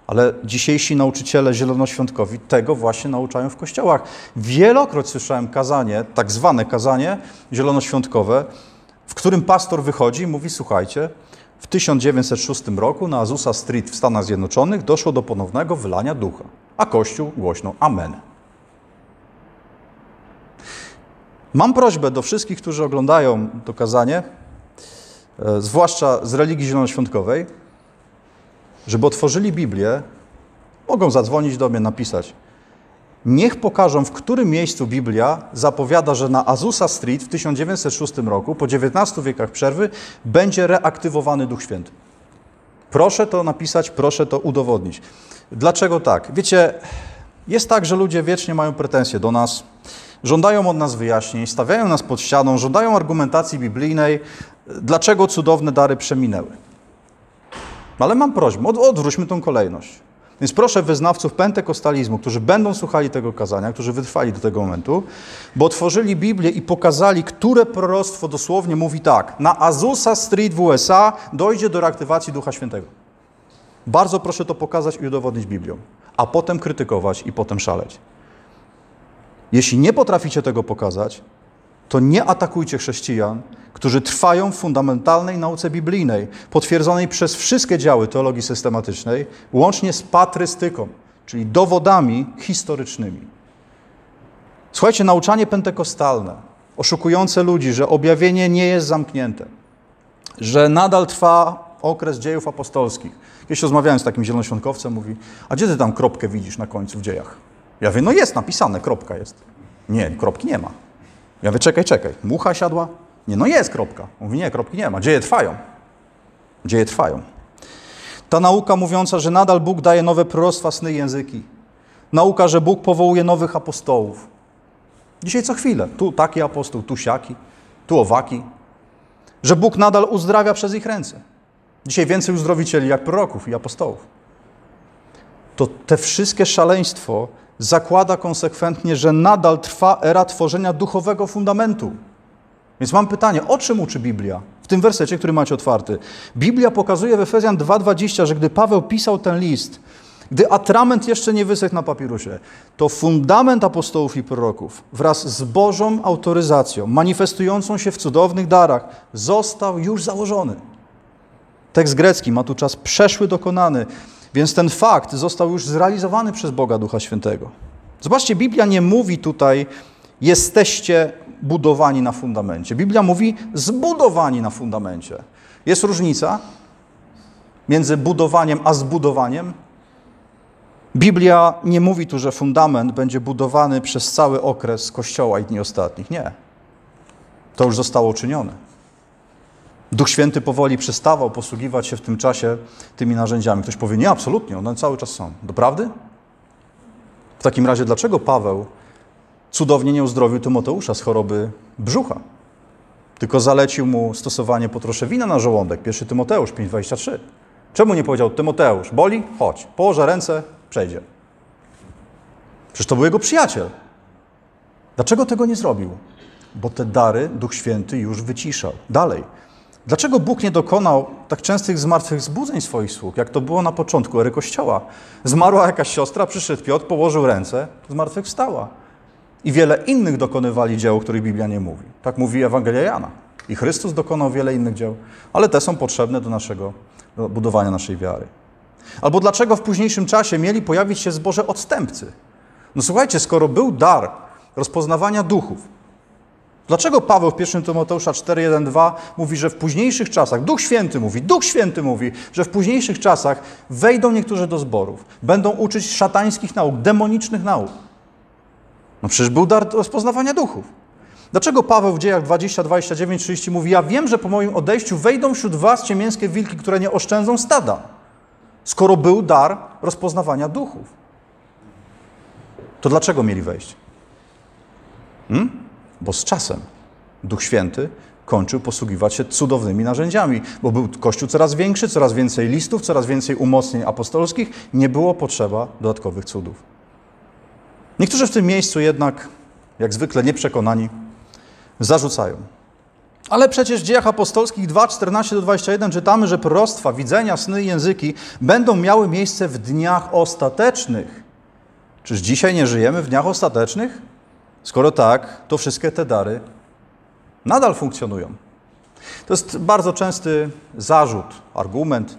Ale dzisiejsi nauczyciele zielonoświątkowi tego właśnie nauczają w kościołach. Wielokroć słyszałem kazanie, tak zwane kazanie zielonoświątkowe, w którym pastor wychodzi i mówi, słuchajcie, w 1906 roku na Azusa Street w Stanach Zjednoczonych doszło do ponownego wylania ducha, a Kościół głośno Amen. Mam prośbę do wszystkich, którzy oglądają to kazanie, e, zwłaszcza z religii zielonoświątkowej, żeby otworzyli Biblię, mogą zadzwonić do mnie, napisać. Niech pokażą, w którym miejscu Biblia zapowiada, że na Azusa Street w 1906 roku, po 19 wiekach przerwy, będzie reaktywowany Duch Święty. Proszę to napisać, proszę to udowodnić. Dlaczego tak? Wiecie, jest tak, że ludzie wiecznie mają pretensje do nas, żądają od nas wyjaśnień, stawiają nas pod ścianą, żądają argumentacji biblijnej, dlaczego cudowne dary przeminęły. Ale mam prośbę, odwróćmy tą kolejność. Więc proszę wyznawców pentekostalizmu, którzy będą słuchali tego kazania, którzy wytrwali do tego momentu, bo otworzyli Biblię i pokazali, które proroctwo dosłownie mówi tak. Na Azusa Street w USA dojdzie do reaktywacji Ducha Świętego. Bardzo proszę to pokazać i udowodnić Biblią, a potem krytykować i potem szaleć. Jeśli nie potraficie tego pokazać, to nie atakujcie chrześcijan, którzy trwają w fundamentalnej nauce biblijnej, potwierdzonej przez wszystkie działy teologii systematycznej, łącznie z patrystyką, czyli dowodami historycznymi. Słuchajcie, nauczanie pentekostalne, oszukujące ludzi, że objawienie nie jest zamknięte, że nadal trwa okres dziejów apostolskich. Kiedyś rozmawiałem z takim zielonoświątkowcem, mówi, a gdzie ty tam kropkę widzisz na końcu w dziejach? Ja mówię, no jest napisane, kropka jest. Nie, kropki nie ma. Ja mówię, czekaj, czekaj, mucha siadła? Nie, no jest kropka. Mówi, nie, kropki nie ma. Dzieje trwają. Dzieje trwają. Ta nauka mówiąca, że nadal Bóg daje nowe proroctwa, sny, języki. Nauka, że Bóg powołuje nowych apostołów. Dzisiaj co chwilę. Tu taki apostoł, tu siaki, tu owaki. Że Bóg nadal uzdrawia przez ich ręce. Dzisiaj więcej uzdrowicieli jak proroków i apostołów. To te wszystkie szaleństwo zakłada konsekwentnie, że nadal trwa era tworzenia duchowego fundamentu. Więc mam pytanie, o czym uczy Biblia? W tym wersecie, który macie otwarty. Biblia pokazuje w Efezjan 2,20, że gdy Paweł pisał ten list, gdy atrament jeszcze nie wysechł na papirusie, to fundament apostołów i proroków wraz z Bożą autoryzacją, manifestującą się w cudownych darach, został już założony. Tekst grecki ma tu czas przeszły dokonany, więc ten fakt został już zrealizowany przez Boga Ducha Świętego. Zobaczcie, Biblia nie mówi tutaj, jesteście budowani na fundamencie. Biblia mówi zbudowani na fundamencie. Jest różnica między budowaniem a zbudowaniem. Biblia nie mówi tu, że fundament będzie budowany przez cały okres Kościoła i dni ostatnich. Nie. To już zostało uczynione. Duch Święty powoli przestawał posługiwać się w tym czasie tymi narzędziami. Ktoś powie, nie, absolutnie, one cały czas są. Doprawdy? W takim razie, dlaczego Paweł cudownie nie uzdrowił Tymoteusza z choroby brzucha? Tylko zalecił mu stosowanie po trosze wina na żołądek. 1 Tymoteusz 5,23. Czemu nie powiedział, Tymoteusz, boli? Chodź, położę ręce, przejdzie. Przecież to był jego przyjaciel. Dlaczego tego nie zrobił? Bo te dary Duch Święty już wyciszał. Dalej. Dlaczego Bóg nie dokonał tak częstych zmartwychwzbudzeń swoich sług, jak to było na początku ery Kościoła? Zmarła jakaś siostra, przyszedł Piotr, położył ręce, zmartwychwstała. I wiele innych dokonywali dzieł, o których Biblia nie mówi. Tak mówi Ewangelia Jana. I Chrystus dokonał wiele innych dzieł, ale te są potrzebne do naszego do budowania naszej wiary. Albo dlaczego w późniejszym czasie mieli pojawić się zboże odstępcy? No słuchajcie, skoro był dar rozpoznawania duchów, dlaczego Paweł w 1 Tymoteusza 4:1-2 mówi, że w późniejszych czasach, Duch Święty mówi, Duch Święty mówi, że w późniejszych czasach wejdą niektórzy do zborów, będą uczyć szatańskich nauk, demonicznych nauk. No przecież był dar rozpoznawania duchów. Dlaczego Paweł w dziejach 20, 29, 30 mówi: Ja wiem, że po moim odejściu wejdą wśród was ciemięskie wilki, które nie oszczędzą stada, skoro był dar rozpoznawania duchów. To dlaczego mieli wejść? Hmm? Bo z czasem Duch Święty kończył posługiwać się cudownymi narzędziami, bo był Kościół coraz większy, coraz więcej listów, coraz więcej umocnień apostolskich, nie było potrzeba dodatkowych cudów. Niektórzy w tym miejscu jednak, jak zwykle nieprzekonani, zarzucają. Ale przecież w dziejach apostolskich 2, 14-21 czytamy, że proroctwa, widzenia, sny i języki będą miały miejsce w dniach ostatecznych. Czyż dzisiaj nie żyjemy w dniach ostatecznych? Skoro tak, to wszystkie te dary nadal funkcjonują. To jest bardzo częsty zarzut, argument,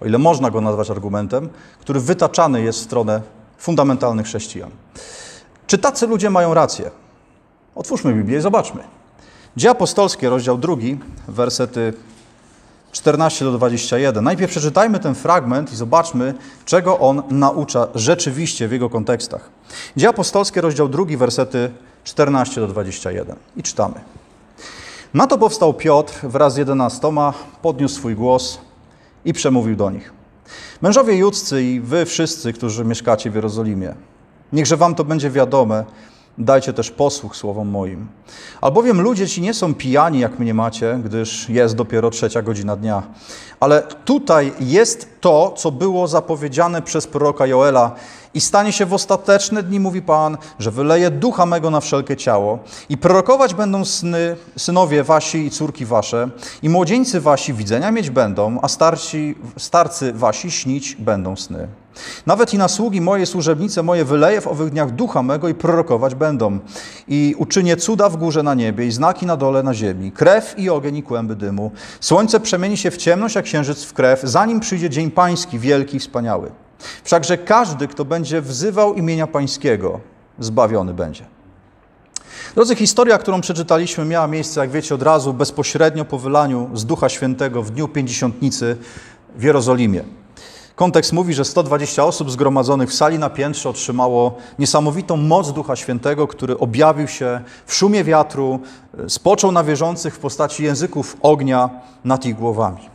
o ile można go nazwać argumentem, który wytaczany jest w stronę fundamentalnych chrześcijan. Czy tacy ludzie mają rację? Otwórzmy Biblię i zobaczmy. Dzieje apostolskie, rozdział 2, wersety 14 do 21. Najpierw przeczytajmy ten fragment i zobaczmy, czego on naucza rzeczywiście w jego kontekstach. Dzieje apostolskie, rozdział 2, wersety 14 do 21. I czytamy. Na to powstał Piotr wraz z jedenastoma, podniósł swój głos i przemówił do nich. Mężowie judzcy i wy wszyscy, którzy mieszkacie w Jerozolimie, niechże wam to będzie wiadome, dajcie też posłuch słowom moim. Albowiem ludzie ci nie są pijani, jak mnie macie, gdyż jest dopiero trzecia godzina dnia. Ale tutaj jest to, co było zapowiedziane przez proroka Joela. I stanie się w ostateczne dni, mówi Pan, że wyleje ducha mego na wszelkie ciało. I prorokować będą sny, synowie wasi i córki wasze. I młodzieńcy wasi widzenia mieć będą, a starci, starcy wasi śnić będą sny. Nawet i na sługi moje, służebnice moje wyleję w owych dniach ducha mego i prorokować będą. I uczynię cuda w górze na niebie i znaki na dole na ziemi. Krew i ogień i kłęby dymu. Słońce przemieni się w ciemność jak księżyc w krew, zanim przyjdzie dzień pański, wielki i wspaniały. Wszakże każdy, kto będzie wzywał imienia pańskiego, zbawiony będzie. Drodzy, historia, którą przeczytaliśmy, miała miejsce, jak wiecie, od razu bezpośrednio po wylaniu z Ducha Świętego w dniu Pięćdziesiątnicy w Jerozolimie. Kontekst mówi, że 120 osób zgromadzonych w sali na piętrze otrzymało niesamowitą moc Ducha Świętego, który objawił się w szumie wiatru, spoczął na wierzących w postaci języków ognia nad ich głowami.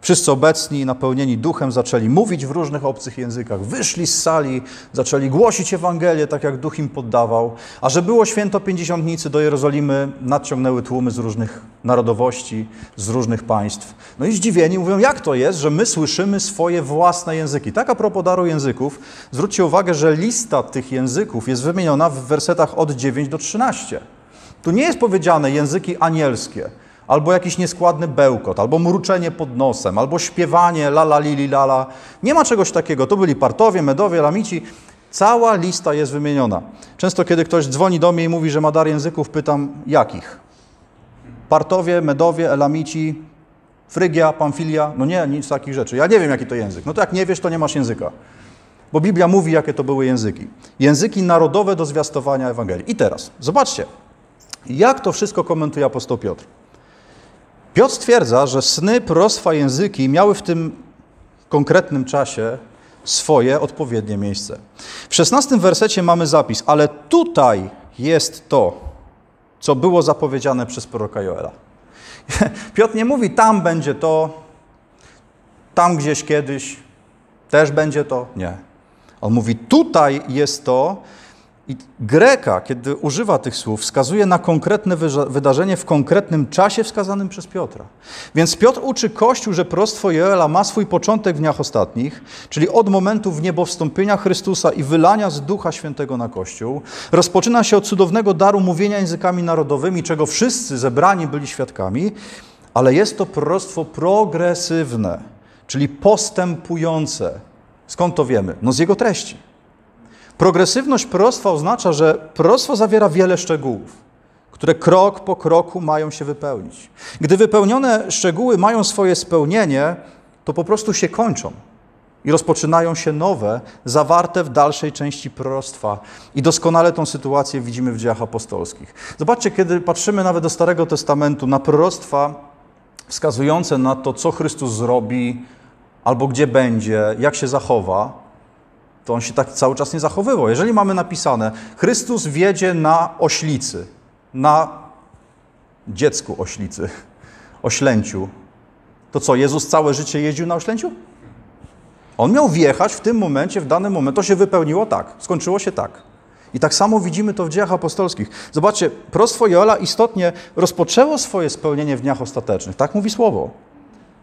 Wszyscy obecni, napełnieni duchem, zaczęli mówić w różnych obcych językach. Wyszli z sali, zaczęli głosić Ewangelię, tak jak duch im poddawał. A że było święto pięćdziesiątnicy do Jerozolimy, nadciągnęły tłumy z różnych narodowości, z różnych państw. No i zdziwieni mówią, jak to jest, że my słyszymy swoje własne języki. Tak a propos daru języków, zwróćcie uwagę, że lista tych języków jest wymieniona w wersetach od 9 do 13. Tu nie jest powiedziane języki anielskie albo jakiś nieskładny bełkot, albo mruczenie pod nosem, albo śpiewanie la la li, li Nie ma czegoś takiego. To byli Partowie, Medowie, Lamici. Cała lista jest wymieniona. Często, kiedy ktoś dzwoni do mnie i mówi, że ma dar języków, pytam, jakich? Partowie, Medowie, Elamici, Frygia, Pamfilia? No nie, nic takich rzeczy. Ja nie wiem, jaki to język. No to jak nie wiesz, to nie masz języka. Bo Biblia mówi, jakie to były języki. Języki narodowe do zwiastowania Ewangelii. I teraz, zobaczcie, jak to wszystko komentuje apostoł Piotr. Piotr stwierdza, że sny, proroctwa, języki miały w tym konkretnym czasie swoje odpowiednie miejsce. W szesnastym wersecie mamy zapis, ale tutaj jest to, co było zapowiedziane przez proroka Joela. Piotr nie mówi, tam będzie to, tam gdzieś kiedyś też będzie to. Nie. On mówi, tutaj jest to, i Greka, kiedy używa tych słów, wskazuje na konkretne wydarzenie w konkretnym czasie wskazanym przez Piotra. Więc Piotr uczy Kościół, że prostwo Joela ma swój początek w dniach ostatnich, czyli od momentu w niebo wstąpienia Chrystusa i wylania z Ducha Świętego na Kościół. Rozpoczyna się od cudownego daru mówienia językami narodowymi, czego wszyscy zebrani byli świadkami, ale jest to proroctwo progresywne, czyli postępujące. Skąd to wiemy? No z jego treści. Progresywność proroctwa oznacza, że proroctwo zawiera wiele szczegółów, które krok po kroku mają się wypełnić. Gdy wypełnione szczegóły mają swoje spełnienie, to po prostu się kończą i rozpoczynają się nowe, zawarte w dalszej części proroctwa. I doskonale tą sytuację widzimy w dziejach apostolskich. Zobaczcie, kiedy patrzymy nawet do Starego Testamentu na proroctwa wskazujące na to, co Chrystus zrobi, albo gdzie będzie, jak się zachowa, to on się tak cały czas nie zachowywał. Jeżeli mamy napisane, Chrystus wiedzie na oślicy, na dziecku oślicy, oślęciu, to co, Jezus całe życie jeździł na oślęciu? On miał wjechać w tym momencie, w danym momencie. To się wypełniło tak, skończyło się tak. I tak samo widzimy to w dziejach apostolskich. Zobaczcie, prostwo Joela istotnie rozpoczęło swoje spełnienie w dniach ostatecznych. Tak mówi słowo.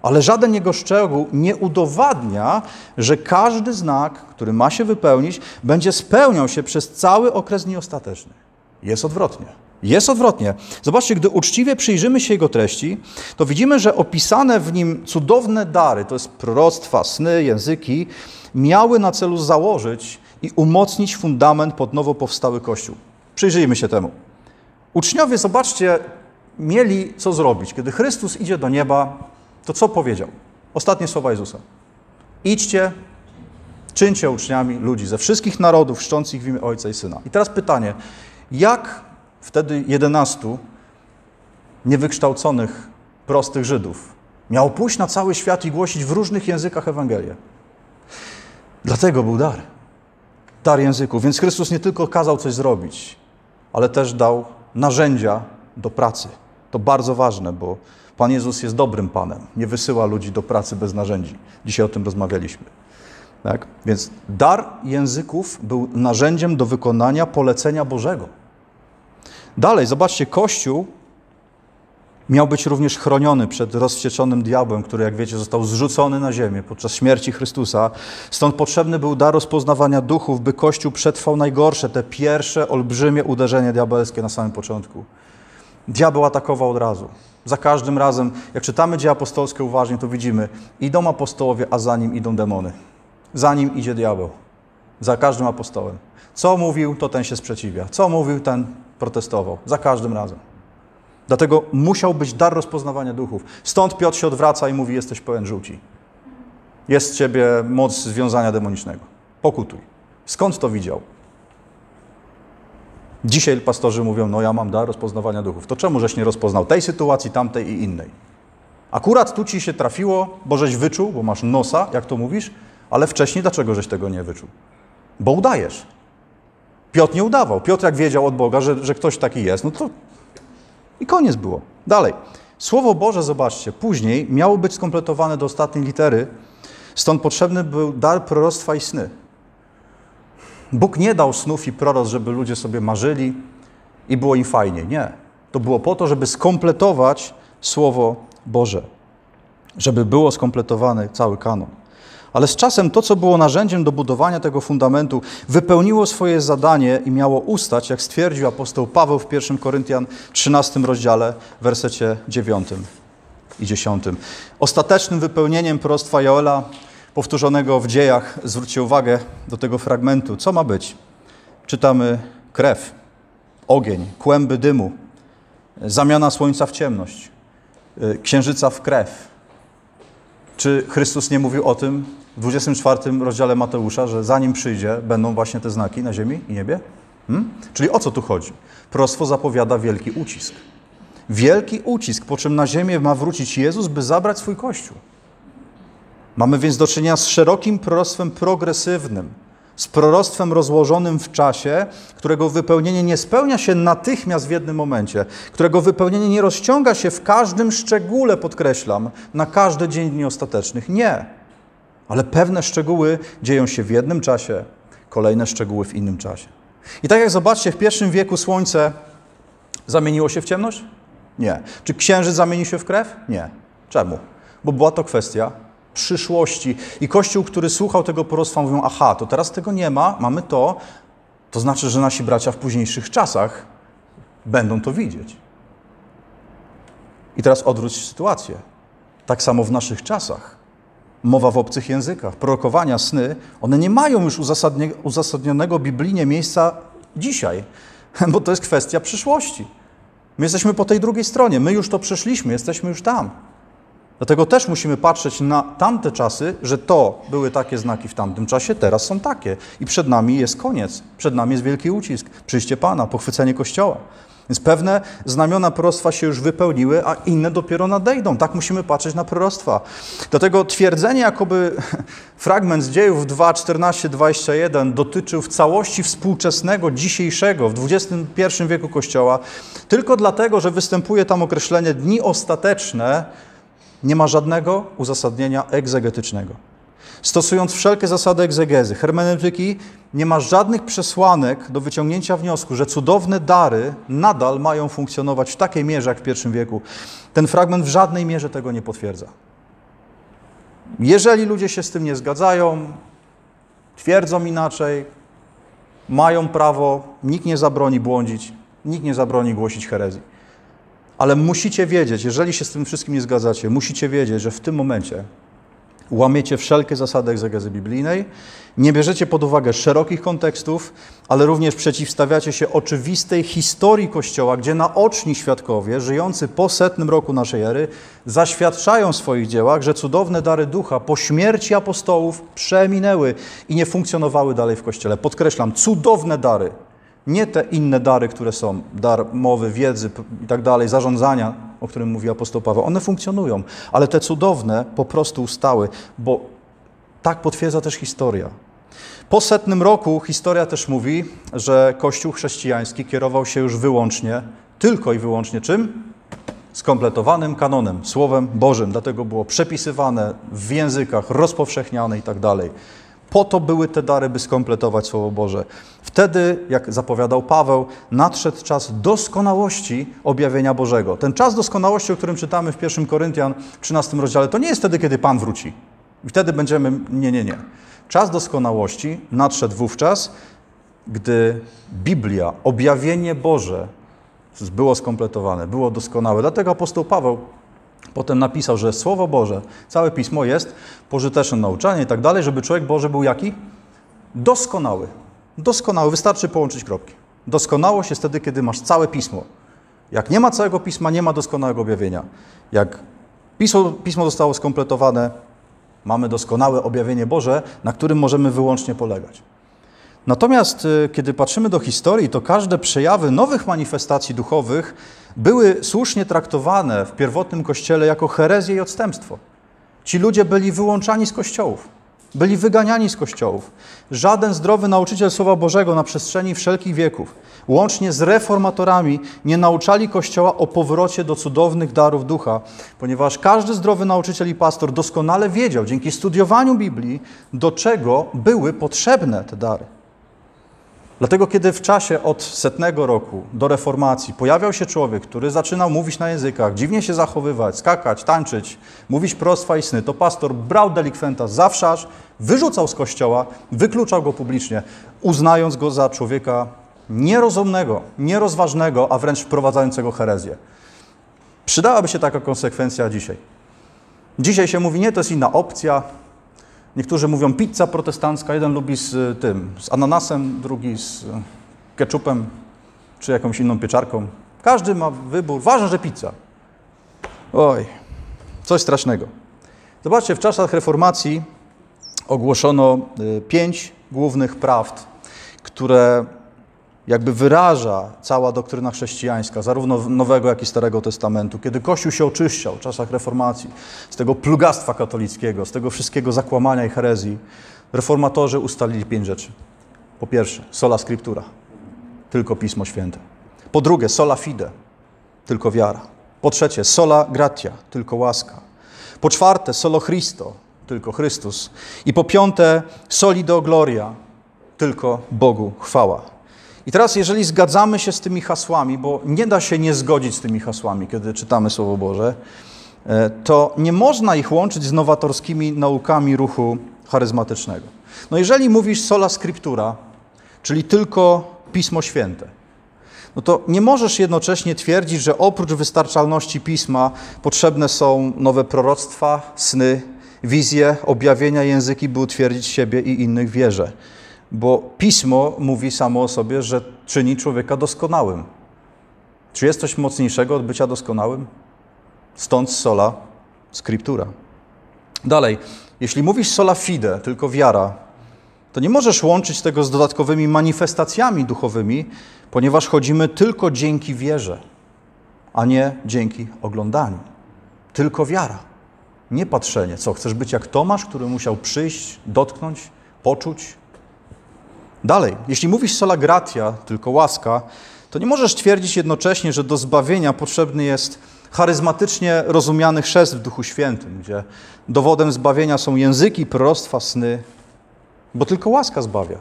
Ale żaden jego szczegół nie udowadnia, że każdy znak, który ma się wypełnić, będzie spełniał się przez cały okres dni. Jest odwrotnie. Jest odwrotnie. Zobaczcie, gdy uczciwie przyjrzymy się jego treści, to widzimy, że opisane w nim cudowne dary, to jest proroctwa, sny, języki, miały na celu założyć i umocnić fundament pod nowo powstały Kościół. Przyjrzyjmy się temu. Uczniowie, zobaczcie, mieli co zrobić. Kiedy Chrystus idzie do nieba, to co powiedział? Ostatnie słowa Jezusa. Idźcie, czyńcie uczniami ludzi ze wszystkich narodów, czcząc ich w imię Ojca i Syna. I teraz pytanie, jak wtedy jedenastu niewykształconych, prostych Żydów miało pójść na cały świat i głosić w różnych językach Ewangelię? Dlatego był dar. Dar języków. Więc Chrystus nie tylko kazał coś zrobić, ale też dał narzędzia do pracy. To bardzo ważne, bo Pan Jezus jest dobrym Panem, nie wysyła ludzi do pracy bez narzędzi. Dzisiaj o tym rozmawialiśmy. Tak? Więc dar języków był narzędziem do wykonania polecenia Bożego. Dalej, zobaczcie, Kościół miał być również chroniony przed rozwścieczonym diabłem, który, jak wiecie, został zrzucony na ziemię podczas śmierci Chrystusa. Stąd potrzebny był dar rozpoznawania duchów, by Kościół przetrwał najgorsze, te pierwsze olbrzymie uderzenie diabelskie na samym początku. Diabeł atakował od razu. Za każdym razem, jak czytamy dzieje apostolskie uważnie, to widzimy, idą apostołowie, a za nim idą demony. Za nim idzie diabeł. Za każdym apostołem. Co mówił, to ten się sprzeciwia. Co mówił, ten protestował. Za każdym razem. Dlatego musiał być dar rozpoznawania duchów. Stąd Piotr się odwraca i mówi: Jesteś pełen żółci. Jest z ciebie moc związania demonicznego. Pokutuj. Skąd to widział? Dzisiaj pastorzy mówią, no ja mam dar rozpoznawania duchów. To czemu żeś nie rozpoznał tej sytuacji, tamtej i innej? Akurat tu ci się trafiło, bo żeś wyczuł, bo masz nosa, jak to mówisz, ale wcześniej dlaczego żeś tego nie wyczuł? Bo udajesz. Piotr nie udawał. Piotr jak wiedział od Boga, że, że ktoś taki jest, no to i koniec było. Dalej. Słowo Boże, zobaczcie, później miało być skompletowane do ostatniej litery, stąd potrzebny był dar proroctwa i sny. Bóg nie dał snów i proroc, żeby ludzie sobie marzyli i było im fajnie. Nie. To było po to, żeby skompletować Słowo Boże. Żeby było skompletowany cały kanon. Ale z czasem to, co było narzędziem do budowania tego fundamentu, wypełniło swoje zadanie i miało ustać, jak stwierdził apostoł Paweł w 1 Koryntian 13 rozdziale, wersecie 9 i 10. Ostatecznym wypełnieniem prostwa Joela powtórzonego w dziejach, zwróćcie uwagę do tego fragmentu. Co ma być? Czytamy krew, ogień, kłęby dymu, zamiana słońca w ciemność, y, księżyca w krew. Czy Chrystus nie mówił o tym w 24 rozdziale Mateusza, że zanim przyjdzie, będą właśnie te znaki na ziemi i niebie? Hmm? Czyli o co tu chodzi? Prostwo zapowiada wielki ucisk. Wielki ucisk, po czym na ziemię ma wrócić Jezus, by zabrać swój Kościół. Mamy więc do czynienia z szerokim proroctwem progresywnym, z proroctwem rozłożonym w czasie, którego wypełnienie nie spełnia się natychmiast w jednym momencie, którego wypełnienie nie rozciąga się w każdym szczególe, podkreślam, na każdy dzień dni ostatecznych. Nie. Ale pewne szczegóły dzieją się w jednym czasie, kolejne szczegóły w innym czasie. I tak jak zobaczcie, w pierwszym wieku słońce zamieniło się w ciemność? Nie. Czy księżyc zamienił się w krew? Nie. Czemu? Bo była to kwestia przyszłości. I Kościół, który słuchał tego proroctwa, mówią, aha, to teraz tego nie ma, mamy to, to znaczy, że nasi bracia w późniejszych czasach będą to widzieć. I teraz odwróć sytuację. Tak samo w naszych czasach. Mowa w obcych językach, prorokowania, sny, one nie mają już uzasadnionego biblijnie miejsca dzisiaj, bo to jest kwestia przyszłości. My jesteśmy po tej drugiej stronie, my już to przeszliśmy, jesteśmy już tam. Dlatego też musimy patrzeć na tamte czasy, że to były takie znaki w tamtym czasie, teraz są takie. I przed nami jest koniec, przed nami jest wielki ucisk, przyjście Pana, pochwycenie Kościoła. Więc pewne znamiona proroctwa się już wypełniły, a inne dopiero nadejdą. Tak musimy patrzeć na proroctwa. Dlatego twierdzenie, jakoby fragment z dziejów 2, 14, 21 dotyczył w całości współczesnego, dzisiejszego, w XXI wieku Kościoła, tylko dlatego, że występuje tam określenie dni ostateczne, nie ma żadnego uzasadnienia egzegetycznego. Stosując wszelkie zasady egzegezy, hermeneutyki, nie ma żadnych przesłanek do wyciągnięcia wniosku, że cudowne dary nadal mają funkcjonować w takiej mierze jak w I wieku. Ten fragment w żadnej mierze tego nie potwierdza. Jeżeli ludzie się z tym nie zgadzają, twierdzą inaczej, mają prawo, nikt nie zabroni błądzić, nikt nie zabroni głosić herezji. Ale musicie wiedzieć, jeżeli się z tym wszystkim nie zgadzacie, musicie wiedzieć, że w tym momencie łamiecie wszelkie zasady egzegezy biblijnej, nie bierzecie pod uwagę szerokich kontekstów, ale również przeciwstawiacie się oczywistej historii Kościoła, gdzie naoczni świadkowie, żyjący po setnym roku naszej ery, zaświadczają w swoich dziełach, że cudowne dary ducha po śmierci apostołów przeminęły i nie funkcjonowały dalej w Kościele. Podkreślam, cudowne dary – nie te inne dary, które są, dar mowy, wiedzy i tak dalej, zarządzania, o którym mówi apostoł Paweł, one funkcjonują, ale te cudowne po prostu ustały, bo tak potwierdza też historia. Po setnym roku historia też mówi, że Kościół chrześcijański kierował się już wyłącznie, tylko i wyłącznie czym? Skompletowanym kanonem, Słowem Bożym. Dlatego było przepisywane w językach, rozpowszechniane i tak dalej. Po to były te dary, by skompletować Słowo Boże. Wtedy, jak zapowiadał Paweł, nadszedł czas doskonałości objawienia Bożego. Ten czas doskonałości, o którym czytamy w 1 Koryntian 13 rozdziale, to nie jest wtedy, kiedy Pan wróci. I wtedy będziemy. Nie, nie, nie. Czas doskonałości nadszedł wówczas, gdy Biblia, objawienie Boże było skompletowane, było doskonałe. Dlatego apostoł Paweł Potem napisał, że Słowo Boże, całe Pismo jest pożyteczne nauczanie i tak dalej, żeby człowiek Boży był jaki? Doskonały. Doskonały. Wystarczy połączyć kropki. Doskonałość jest wtedy, kiedy masz całe Pismo. Jak nie ma całego Pisma, nie ma doskonałego objawienia. Jak Pismo, pismo zostało skompletowane, mamy doskonałe objawienie Boże, na którym możemy wyłącznie polegać. Natomiast y, kiedy patrzymy do historii, to każde przejawy nowych manifestacji duchowych były słusznie traktowane w pierwotnym kościele jako herezję i odstępstwo. Ci ludzie byli wyłączani z kościołów, byli wyganiani z kościołów. Żaden zdrowy nauczyciel Słowa Bożego na przestrzeni wszelkich wieków, łącznie z reformatorami, nie nauczali kościoła o powrocie do cudownych darów ducha, ponieważ każdy zdrowy nauczyciel i pastor doskonale wiedział dzięki studiowaniu Biblii, do czego były potrzebne te dary. Dlatego, kiedy w czasie od setnego roku do reformacji pojawiał się człowiek, który zaczynał mówić na językach, dziwnie się zachowywać, skakać, tańczyć, mówić prostwa i sny, to pastor brał delikwenta zawsze aż, wyrzucał z kościoła, wykluczał go publicznie, uznając go za człowieka nierozumnego, nierozważnego, a wręcz wprowadzającego herezję. Przydałaby się taka konsekwencja dzisiaj. Dzisiaj się mówi, nie, to jest inna opcja, Niektórzy mówią pizza protestancka, jeden lubi z y, tym, z ananasem, drugi z y, ketchupem czy jakąś inną pieczarką. Każdy ma wybór. Ważne, że pizza. Oj, coś strasznego. Zobaczcie, w czasach reformacji ogłoszono y, pięć głównych prawd, które jakby wyraża cała doktryna chrześcijańska, zarówno Nowego, jak i Starego Testamentu. Kiedy Kościół się oczyszczał w czasach reformacji z tego plugastwa katolickiego, z tego wszystkiego zakłamania i herezji, reformatorzy ustalili pięć rzeczy. Po pierwsze, sola scriptura, tylko Pismo Święte. Po drugie, sola fide, tylko wiara. Po trzecie, sola gratia, tylko łaska. Po czwarte, solo Christo, tylko Chrystus. I po piąte, soli deo gloria, tylko Bogu chwała. I teraz, jeżeli zgadzamy się z tymi hasłami, bo nie da się nie zgodzić z tymi hasłami, kiedy czytamy Słowo Boże, e, to nie można ich łączyć z nowatorskimi naukami ruchu charyzmatycznego. No jeżeli mówisz sola scriptura, czyli tylko Pismo Święte, no to nie możesz jednocześnie twierdzić, że oprócz wystarczalności Pisma potrzebne są nowe proroctwa, sny, wizje, objawienia, języki, by utwierdzić siebie i innych wierze bo pismo mówi samo o sobie, że czyni człowieka doskonałym. Czy jest coś mocniejszego od bycia doskonałym? Stąd sola scriptura. Dalej, jeśli mówisz sola fide, tylko wiara, to nie możesz łączyć tego z dodatkowymi manifestacjami duchowymi, ponieważ chodzimy tylko dzięki wierze, a nie dzięki oglądaniu. Tylko wiara, nie patrzenie. Co, chcesz być jak Tomasz, który musiał przyjść, dotknąć, poczuć, Dalej, jeśli mówisz sola gratia, tylko łaska, to nie możesz twierdzić jednocześnie, że do zbawienia potrzebny jest charyzmatycznie rozumiany chrzest w Duchu Świętym, gdzie dowodem zbawienia są języki, proroctwa, sny, bo tylko łaska zbawia.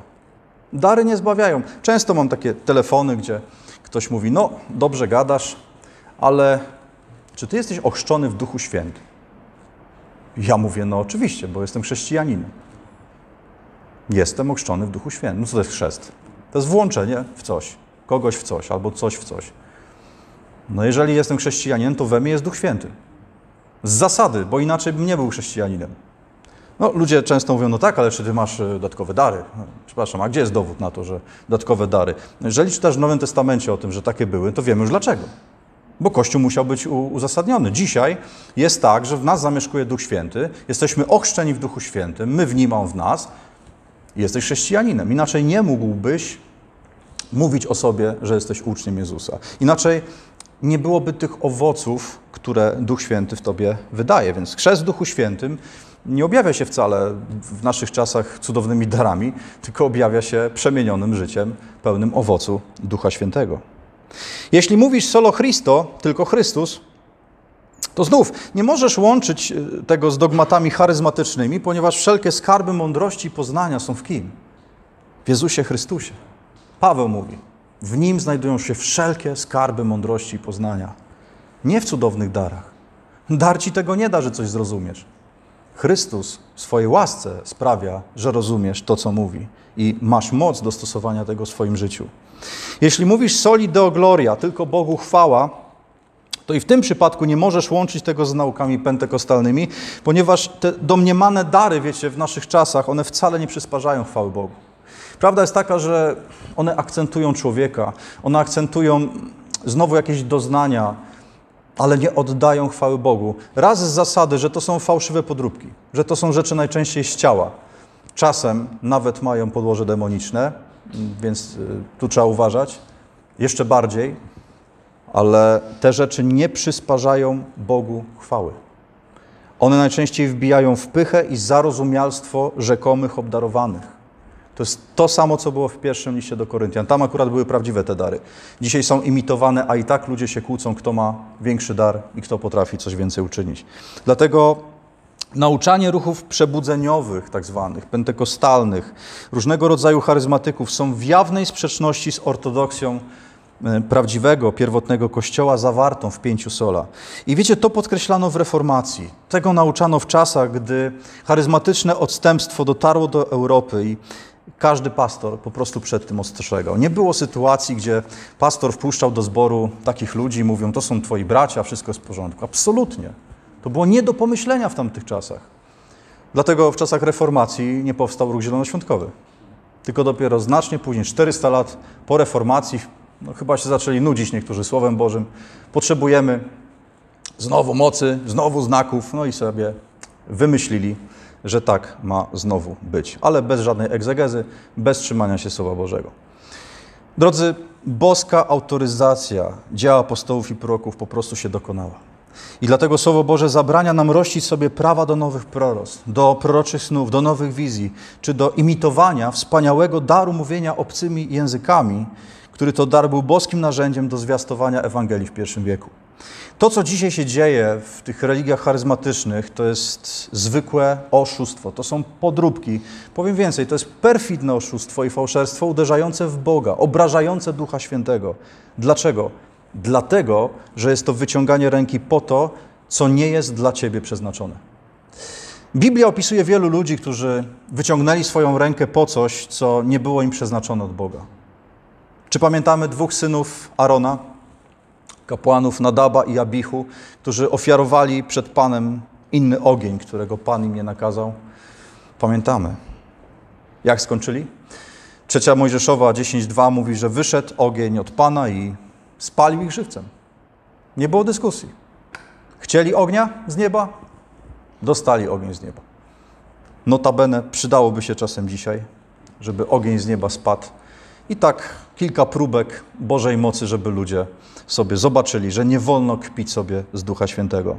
Dary nie zbawiają. Często mam takie telefony, gdzie ktoś mówi: No, dobrze gadasz, ale czy ty jesteś ochrzczony w Duchu Świętym? Ja mówię: No, oczywiście, bo jestem chrześcijaninem. Jestem ochrzczony w Duchu Świętym. No co to jest chrzest? To jest włączenie w coś, kogoś w coś, albo coś w coś. No jeżeli jestem chrześcijaninem, to we mnie jest Duch Święty. Z zasady, bo inaczej bym nie był chrześcijaninem. No, ludzie często mówią, no tak, ale czy ty masz e, dodatkowe dary? No, przepraszam, a gdzie jest dowód na to, że dodatkowe dary? Jeżeli czytasz w Nowym Testamencie o tym, że takie były, to wiemy już dlaczego. Bo Kościół musiał być uzasadniony. Dzisiaj jest tak, że w nas zamieszkuje Duch Święty, jesteśmy ochrzczeni w Duchu Świętym, my w Nim, On w nas, jesteś chrześcijaninem. Inaczej nie mógłbyś mówić o sobie, że jesteś uczniem Jezusa. Inaczej nie byłoby tych owoców, które Duch Święty w tobie wydaje. Więc chrzest w Duchu Świętym nie objawia się wcale w naszych czasach cudownymi darami, tylko objawia się przemienionym życiem, pełnym owocu Ducha Świętego. Jeśli mówisz solo Christo, tylko Chrystus, to znów nie możesz łączyć e, tego z dogmatami charyzmatycznymi, ponieważ wszelkie skarby mądrości i poznania są w kim? W Jezusie Chrystusie. Paweł mówi, w nim znajdują się wszelkie skarby mądrości i poznania. Nie w cudownych darach. Dar ci tego nie da, że coś zrozumiesz. Chrystus w swojej łasce sprawia, że rozumiesz to, co mówi i masz moc do stosowania tego w swoim życiu. Jeśli mówisz soli deo gloria, tylko Bogu chwała, to i w tym przypadku nie możesz łączyć tego z naukami pentekostalnymi, ponieważ te domniemane dary, wiecie, w naszych czasach, one wcale nie przysparzają chwały Bogu. Prawda jest taka, że one akcentują człowieka, one akcentują znowu jakieś doznania, ale nie oddają chwały Bogu. Raz z zasady, że to są fałszywe podróbki, że to są rzeczy najczęściej z ciała. Czasem nawet mają podłoże demoniczne, więc y, tu trzeba uważać. Jeszcze bardziej, ale te rzeczy nie przysparzają Bogu chwały. One najczęściej wbijają w pychę i zarozumialstwo rzekomych obdarowanych. To jest to samo, co było w pierwszym liście do Koryntian. Tam akurat były prawdziwe te dary. Dzisiaj są imitowane, a i tak ludzie się kłócą, kto ma większy dar i kto potrafi coś więcej uczynić. Dlatego nauczanie ruchów przebudzeniowych, tak zwanych, pentekostalnych, różnego rodzaju charyzmatyków są w jawnej sprzeczności z ortodoksją prawdziwego, pierwotnego Kościoła zawartą w pięciu sola. I wiecie, to podkreślano w reformacji. Tego nauczano w czasach, gdy charyzmatyczne odstępstwo dotarło do Europy i każdy pastor po prostu przed tym ostrzegał. Nie było sytuacji, gdzie pastor wpuszczał do zboru takich ludzi i mówią, to są twoi bracia, wszystko jest w porządku. Absolutnie. To było nie do pomyślenia w tamtych czasach. Dlatego w czasach reformacji nie powstał ruch zielonoświątkowy. Tylko dopiero znacznie później, 400 lat po reformacji, no, chyba się zaczęli nudzić niektórzy Słowem Bożym. Potrzebujemy znowu mocy, znowu znaków, no i sobie wymyślili, że tak ma znowu być, ale bez żadnej egzegezy, bez trzymania się Słowa Bożego. Drodzy, boska autoryzacja dzieła apostołów i proroków po prostu się dokonała. I dlatego Słowo Boże zabrania nam rościć sobie prawa do nowych proroctw, do proroczych snów, do nowych wizji, czy do imitowania wspaniałego daru mówienia obcymi językami, który to dar był boskim narzędziem do zwiastowania Ewangelii w I wieku. To, co dzisiaj się dzieje w tych religiach charyzmatycznych, to jest zwykłe oszustwo, to są podróbki. Powiem więcej, to jest perfidne oszustwo i fałszerstwo uderzające w Boga, obrażające Ducha Świętego. Dlaczego? Dlatego, że jest to wyciąganie ręki po to, co nie jest dla ciebie przeznaczone. Biblia opisuje wielu ludzi, którzy wyciągnęli swoją rękę po coś, co nie było im przeznaczone od Boga. Czy pamiętamy dwóch synów Arona, kapłanów Nadaba i Abichu, którzy ofiarowali przed Panem inny ogień, którego Pan im nie nakazał? Pamiętamy. Jak skończyli? Trzecia Mojżeszowa 10.2 mówi, że wyszedł ogień od Pana i spalił ich żywcem. Nie było dyskusji. Chcieli ognia z nieba? Dostali ogień z nieba. Notabene przydałoby się czasem dzisiaj, żeby ogień z nieba spadł. I tak kilka próbek Bożej mocy, żeby ludzie sobie zobaczyli, że nie wolno kpić sobie z Ducha Świętego.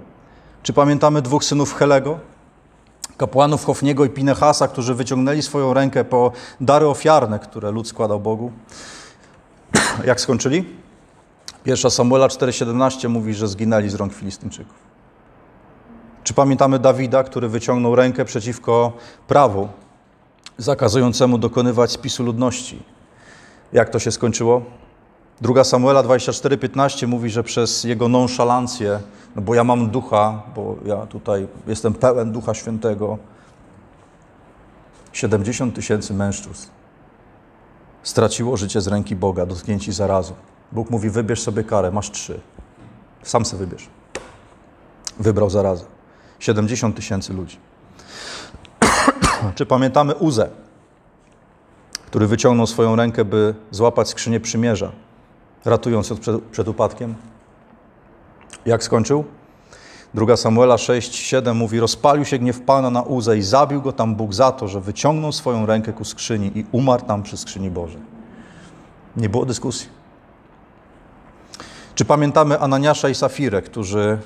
Czy pamiętamy dwóch synów Helego? Kapłanów Hofniego i Pinechasa, którzy wyciągnęli swoją rękę po dary ofiarne, które lud składał Bogu. Jak skończyli? Pierwsza Samuela 4,17 mówi, że zginęli z rąk Filistynczyków. Czy pamiętamy Dawida, który wyciągnął rękę przeciwko prawu zakazującemu dokonywać spisu ludności? Jak to się skończyło? Druga Samuela 24:15 mówi, że przez jego nonszalancję, no bo ja mam ducha, bo ja tutaj jestem pełen ducha świętego, 70 tysięcy mężczyzn straciło życie z ręki Boga, dotknięci zarazu. Bóg mówi: wybierz sobie karę, masz trzy. Sam sobie wybierz. Wybrał zarazę. 70 tysięcy ludzi. Czy pamiętamy Uzę, który wyciągnął swoją rękę, by złapać skrzynię przymierza? ratując ją przed, przed upadkiem. Jak skończył? Druga Samuela 6, 7 mówi: Rozpalił się gniew Pana na Uzę i zabił go tam Bóg za to, że wyciągnął swoją rękę ku skrzyni i umarł tam przy skrzyni Bożej. Nie było dyskusji. Czy pamiętamy Ananiasza i Safirę, którzy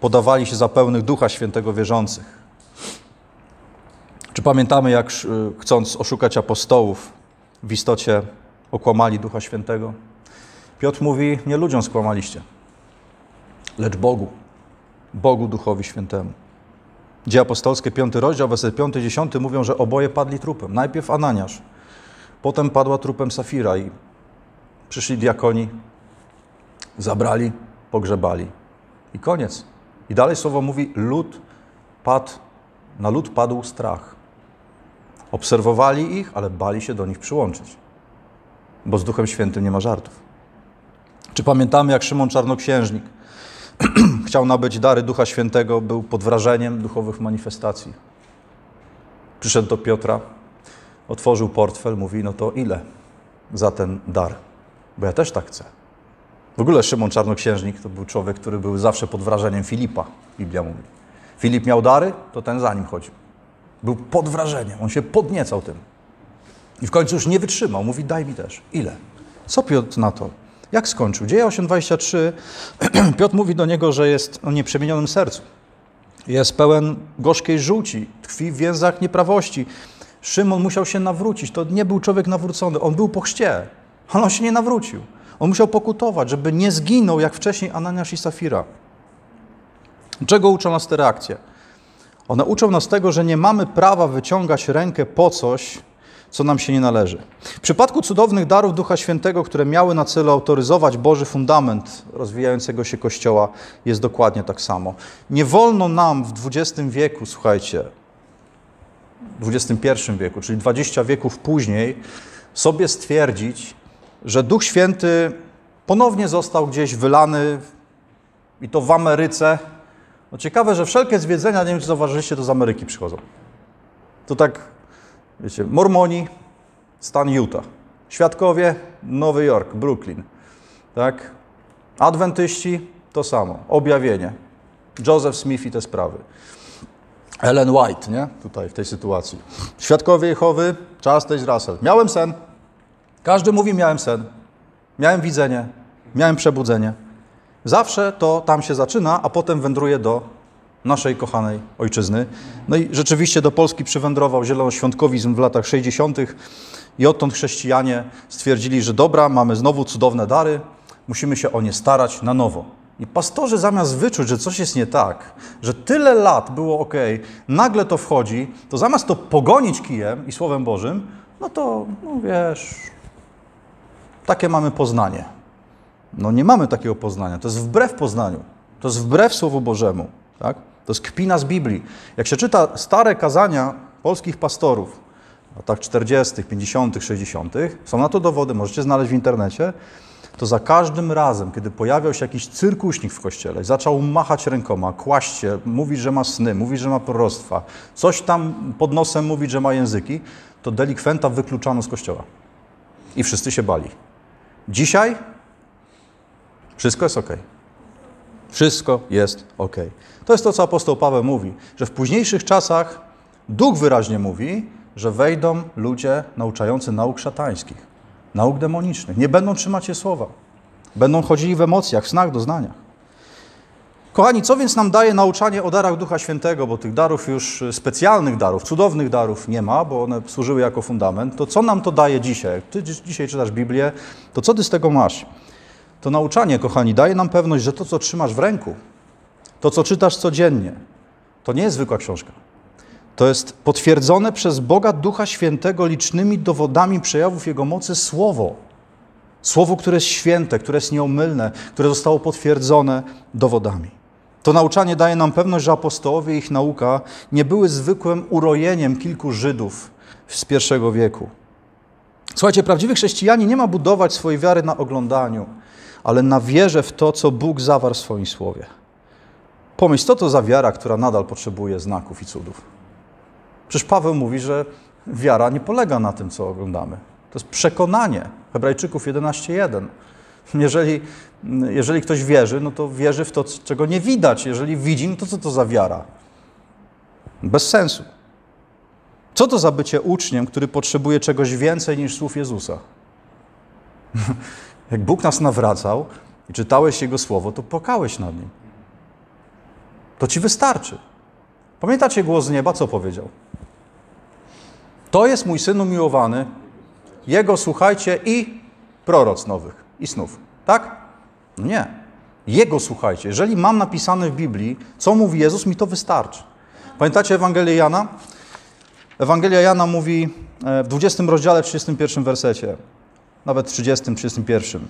podawali się za pełnych Ducha Świętego wierzących? Czy pamiętamy, jak chcąc oszukać apostołów, w istocie okłamali Ducha Świętego? Piotr mówi, nie ludziom skłamaliście, lecz Bogu, Bogu Duchowi Świętemu. Dzieje apostolskie, piąty rozdział, werset 5, 10 mówią, że oboje padli trupem. Najpierw Ananiasz, potem padła trupem Safira i przyszli diakoni, zabrali, pogrzebali. I koniec. I dalej słowo mówi, lud padł, na lud padł strach. Obserwowali ich, ale bali się do nich przyłączyć, bo z Duchem Świętym nie ma żartów. Czy pamiętamy, jak Szymon Czarnoksiężnik chciał nabyć dary Ducha Świętego, był pod wrażeniem duchowych manifestacji. Przyszedł do Piotra, otworzył portfel, mówi: No to ile za ten dar? Bo ja też tak chcę. W ogóle Szymon Czarnoksiężnik to był człowiek, który był zawsze pod wrażeniem Filipa, Biblia mówi. Filip miał dary, to ten za nim chodził. Był pod wrażeniem, on się podniecał tym. I w końcu już nie wytrzymał, mówi: Daj mi też. Ile? Co Piotr na to? Jak skończył? Dzieje 8:23. Piotr mówi do niego, że jest o nieprzemienionym sercu. Jest pełen gorzkiej żółci, tkwi w więzach nieprawości. Szymon musiał się nawrócić. To nie był człowiek nawrócony. On był po chrzcie, ale on się nie nawrócił. On musiał pokutować, żeby nie zginął jak wcześniej Ananiasz i Safira. Czego uczą nas te reakcje? One uczą nas tego, że nie mamy prawa wyciągać rękę po coś, co nam się nie należy. W przypadku cudownych darów Ducha Świętego, które miały na celu autoryzować Boży fundament rozwijającego się Kościoła, jest dokładnie tak samo. Nie wolno nam w XX wieku, słuchajcie, XXI wieku, czyli 20 wieków później, sobie stwierdzić, że Duch Święty ponownie został gdzieś wylany i to w Ameryce. No ciekawe, że wszelkie zwiedzenia, nie wiem czy zauważyliście, to z Ameryki przychodzą. To tak Wiecie, Mormoni, stan Utah. Świadkowie, Nowy Jork, Brooklyn. Tak? Adwentyści, to samo. Objawienie. Joseph Smith i te sprawy. Ellen White, nie? Tutaj w tej sytuacji. Świadkowie Jehowy, Charles Taze Russell. Miałem sen. Każdy mówi, miałem sen. Miałem widzenie. Miałem przebudzenie. Zawsze to tam się zaczyna, a potem wędruje do naszej kochanej ojczyzny. No i rzeczywiście do Polski przywędrował zielonoświątkowizm w latach 60. i odtąd chrześcijanie stwierdzili, że dobra, mamy znowu cudowne dary, musimy się o nie starać na nowo. I pastorzy zamiast wyczuć, że coś jest nie tak, że tyle lat było ok, nagle to wchodzi, to zamiast to pogonić kijem i Słowem Bożym, no to, no wiesz, takie mamy poznanie. No nie mamy takiego poznania, to jest wbrew poznaniu, to jest wbrew Słowu Bożemu, tak? To jest kpina z Biblii. Jak się czyta stare kazania polskich pastorów, w latach 40., 50., 60., są na to dowody, możecie znaleźć w internecie, to za każdym razem, kiedy pojawiał się jakiś cyrkuśnik w kościele i zaczął machać rękoma, kłaść się, mówić, że ma sny, mówić, że ma proroctwa, coś tam pod nosem mówić, że ma języki, to delikwenta wykluczano z kościoła. I wszyscy się bali. Dzisiaj wszystko jest ok. Wszystko jest ok. To jest to, co apostoł Paweł mówi, że w późniejszych czasach Duch wyraźnie mówi, że wejdą ludzie nauczający nauk szatańskich, nauk demonicznych. Nie będą trzymać się słowa. Będą chodzili w emocjach, w snach, doznaniach. Kochani, co więc nam daje nauczanie o darach Ducha Świętego, bo tych darów już specjalnych darów, cudownych darów nie ma, bo one służyły jako fundament, to co nam to daje dzisiaj? Ty dzisiaj czytasz Biblię, to co ty z tego masz? To nauczanie, kochani, daje nam pewność, że to, co trzymasz w ręku, to, co czytasz codziennie, to nie jest zwykła książka. To jest potwierdzone przez Boga Ducha Świętego licznymi dowodami przejawów Jego mocy Słowo. Słowo, które jest święte, które jest nieomylne, które zostało potwierdzone dowodami. To nauczanie daje nam pewność, że apostołowie i ich nauka nie były zwykłym urojeniem kilku Żydów z pierwszego wieku. Słuchajcie, prawdziwy chrześcijanin nie ma budować swojej wiary na oglądaniu, ale na wierze w to, co Bóg zawarł w swoim słowie. Pomyśl, co to za wiara, która nadal potrzebuje znaków i cudów. Przecież Paweł mówi, że wiara nie polega na tym, co oglądamy. To jest przekonanie. Hebrajczyków 11.1. Jeżeli, jeżeli ktoś wierzy, no to wierzy w to, czego nie widać. Jeżeli widzi, no to co to za wiara? Bez sensu. Co to za bycie uczniem, który potrzebuje czegoś więcej niż słów Jezusa? Jak Bóg nas nawracał i czytałeś Jego słowo, to płakałeś nad nim. To ci wystarczy. Pamiętacie głos z nieba, co powiedział? To jest mój syn umiłowany, jego słuchajcie i proroc nowych, i snów. Tak? No nie. Jego słuchajcie. Jeżeli mam napisane w Biblii, co mówi Jezus, mi to wystarczy. Pamiętacie Ewangelię Jana? Ewangelia Jana mówi e, w 20 rozdziale, 31 wersecie, nawet 30, 31.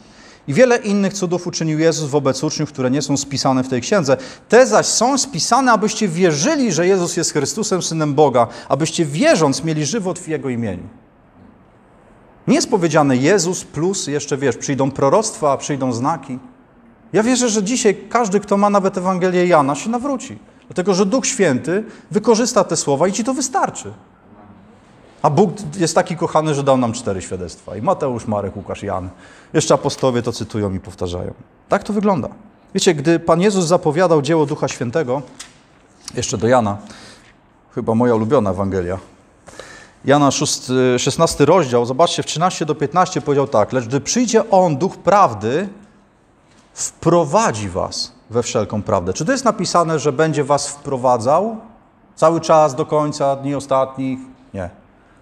I wiele innych cudów uczynił Jezus wobec uczniów, które nie są spisane w tej księdze. Te zaś są spisane, abyście wierzyli, że Jezus jest Chrystusem, Synem Boga, abyście wierząc mieli żywot w Jego imieniu. Nie jest powiedziane Jezus plus, jeszcze wiesz, przyjdą proroctwa, przyjdą znaki. Ja wierzę, że dzisiaj każdy, kto ma nawet Ewangelię Jana, się nawróci. Dlatego, że Duch Święty wykorzysta te słowa i ci to wystarczy. A Bóg jest taki kochany, że dał nam cztery świadectwa. I Mateusz, Marek, Łukasz, Jan. Jeszcze apostowie to cytują i powtarzają. Tak to wygląda. Wiecie, gdy Pan Jezus zapowiadał dzieło Ducha Świętego, jeszcze do Jana, chyba moja ulubiona Ewangelia, Jana 6, 16 rozdział, zobaczcie, w 13 do 15 powiedział tak, lecz gdy przyjdzie On, Duch Prawdy, wprowadzi was we wszelką prawdę. Czy to jest napisane, że będzie was wprowadzał cały czas do końca dni ostatnich?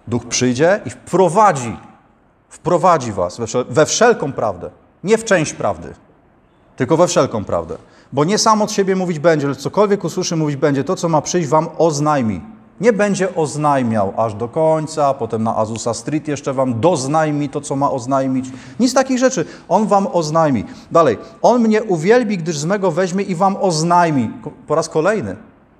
Duch przyjdzie i wprowadzi, wprowadzi was we wszelką prawdę. Nie w część prawdy, tylko we wszelką prawdę. Bo nie sam od siebie mówić będzie, lecz cokolwiek usłyszy mówić będzie, to co ma przyjść wam oznajmi. Nie będzie oznajmiał aż do końca, potem na Azusa Street jeszcze wam doznajmi to, co ma oznajmić. Nic takich rzeczy. On wam oznajmi. Dalej. On mnie uwielbi, gdyż z mego weźmie i wam oznajmi. Po raz kolejny.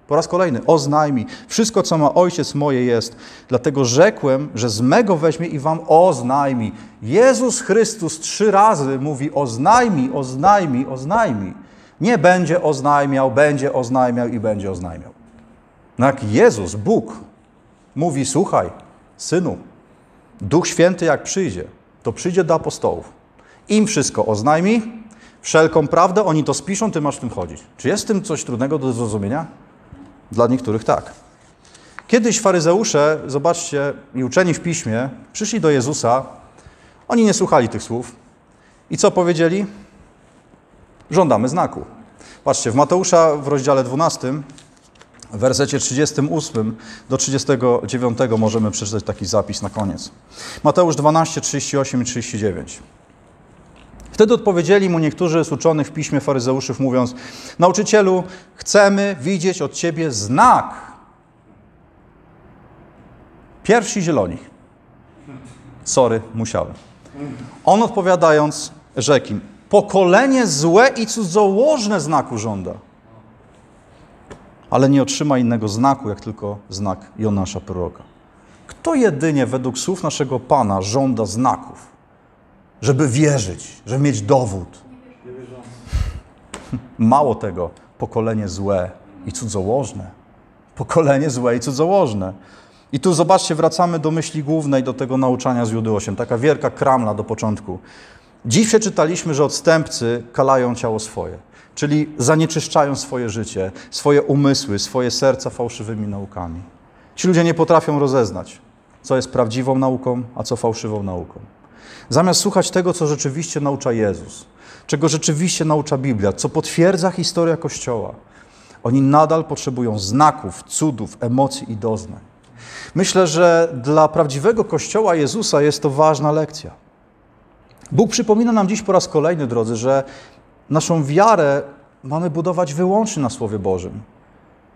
Po raz kolejny, oznajmi. Wszystko, co ma ojciec moje jest. Dlatego rzekłem, że z mego weźmie i wam oznajmi. Jezus Chrystus trzy razy mówi oznajmi, oznajmi, oznajmi. Nie będzie oznajmiał, będzie oznajmiał i będzie oznajmiał. No jak Jezus, Bóg, mówi: Słuchaj, synu, Duch Święty jak przyjdzie, to przyjdzie do apostołów. Im wszystko oznajmi, wszelką prawdę, oni to spiszą, ty masz w tym chodzić. Czy jest w tym coś trudnego do zrozumienia? Dla niektórych tak. Kiedyś faryzeusze, zobaczcie, i uczeni w piśmie, przyszli do Jezusa. Oni nie słuchali tych słów. I co powiedzieli? Żądamy znaku. Patrzcie, w Mateusza w rozdziale 12, w wersecie 38 do 39 możemy przeczytać taki zapis na koniec. Mateusz 12, 38 i 39. Wtedy odpowiedzieli mu niektórzy z uczonych w piśmie faryzeuszów, mówiąc: Nauczycielu, chcemy widzieć od ciebie znak. Pierwsi zieloni. Sorry, musiałem. On odpowiadając, rzekł Pokolenie złe i cudzołożne znaku żąda. Ale nie otrzyma innego znaku, jak tylko znak Jonasza proroka. Kto jedynie według słów naszego Pana żąda znaków? Żeby wierzyć, żeby mieć dowód. Mało tego, pokolenie złe i cudzołożne. Pokolenie złe i cudzołożne. I tu zobaczcie, wracamy do myśli głównej, do tego nauczania z Judy 8. Taka wielka kramla do początku. Dziś przeczytaliśmy, że odstępcy kalają ciało swoje, czyli zanieczyszczają swoje życie, swoje umysły, swoje serca fałszywymi naukami. Ci ludzie nie potrafią rozeznać, co jest prawdziwą nauką, a co fałszywą nauką. Zamiast słuchać tego, co rzeczywiście naucza Jezus, czego rzeczywiście naucza Biblia, co potwierdza historia Kościoła, oni nadal potrzebują znaków, cudów, emocji i doznań. Myślę, że dla prawdziwego Kościoła Jezusa jest to ważna lekcja. Bóg przypomina nam dziś po raz kolejny, drodzy, że naszą wiarę mamy budować wyłącznie na Słowie Bożym.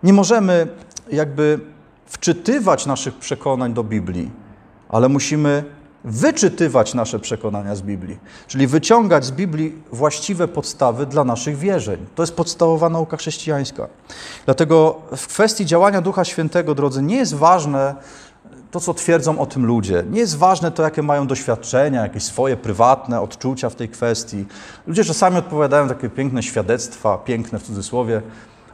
Nie możemy jakby wczytywać naszych przekonań do Biblii, ale musimy wyczytywać nasze przekonania z Biblii, czyli wyciągać z Biblii właściwe podstawy dla naszych wierzeń. To jest podstawowa nauka chrześcijańska. Dlatego w kwestii działania Ducha Świętego, drodzy, nie jest ważne to, co twierdzą o tym ludzie. Nie jest ważne to, jakie mają doświadczenia, jakieś swoje prywatne odczucia w tej kwestii. Ludzie czasami odpowiadają takie piękne świadectwa, piękne w cudzysłowie,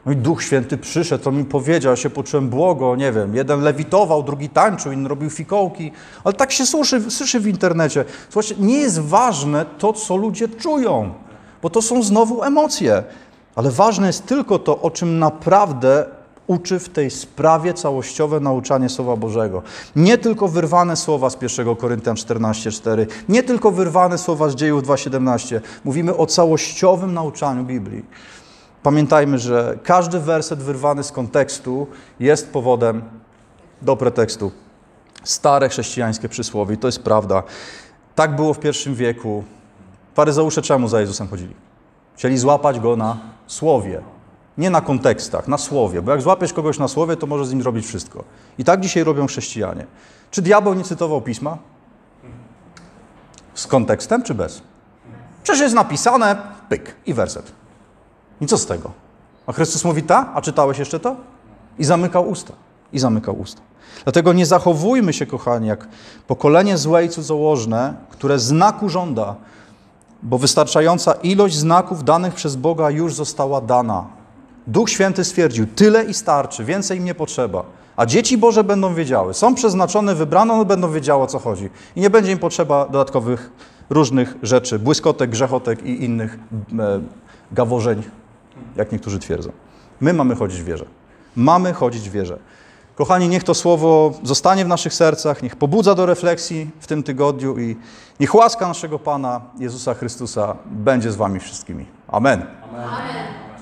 no i Duch Święty przyszedł, to mi powiedział, ja się poczułem błogo, nie wiem, jeden lewitował, drugi tańczył, inny robił fikołki, ale tak się słyszy, słyszy w internecie. Słuchajcie, nie jest ważne to, co ludzie czują, bo to są znowu emocje, ale ważne jest tylko to, o czym naprawdę uczy w tej sprawie całościowe nauczanie Słowa Bożego. Nie tylko wyrwane słowa z 1 Koryntian 14:4, nie tylko wyrwane słowa z dziejów 2:17. Mówimy o całościowym nauczaniu Biblii. Pamiętajmy, że każdy werset wyrwany z kontekstu jest powodem do pretekstu. Stare chrześcijańskie przysłowie, to jest prawda. Tak było w pierwszym wieku. Faryzeusze czemu za Jezusem chodzili? Chcieli złapać go na słowie, nie na kontekstach, na słowie. Bo jak złapiesz kogoś na słowie, to może z nim zrobić wszystko. I tak dzisiaj robią chrześcijanie. Czy diabeł nie cytował pisma? Z kontekstem czy bez? Przecież jest napisane, pyk i werset. I co z tego? A Chrystus mówi ta, a czytałeś jeszcze to? I zamykał usta. I zamykał usta. Dlatego nie zachowujmy się, kochani, jak pokolenie złe i cudzołożne, które znaku żąda, bo wystarczająca ilość znaków danych przez Boga już została dana. Duch Święty stwierdził, tyle i starczy, więcej im nie potrzeba. A dzieci Boże będą wiedziały, są przeznaczone, wybrane, one będą wiedziały, o co chodzi. I nie będzie im potrzeba dodatkowych różnych rzeczy, błyskotek, grzechotek i innych e, gaworzeń jak niektórzy twierdzą. My mamy chodzić w wierze. Mamy chodzić w wierze. Kochani, niech to słowo zostanie w naszych sercach, niech pobudza do refleksji w tym tygodniu i niech łaska naszego Pana Jezusa Chrystusa będzie z Wami wszystkimi. Amen. Amen.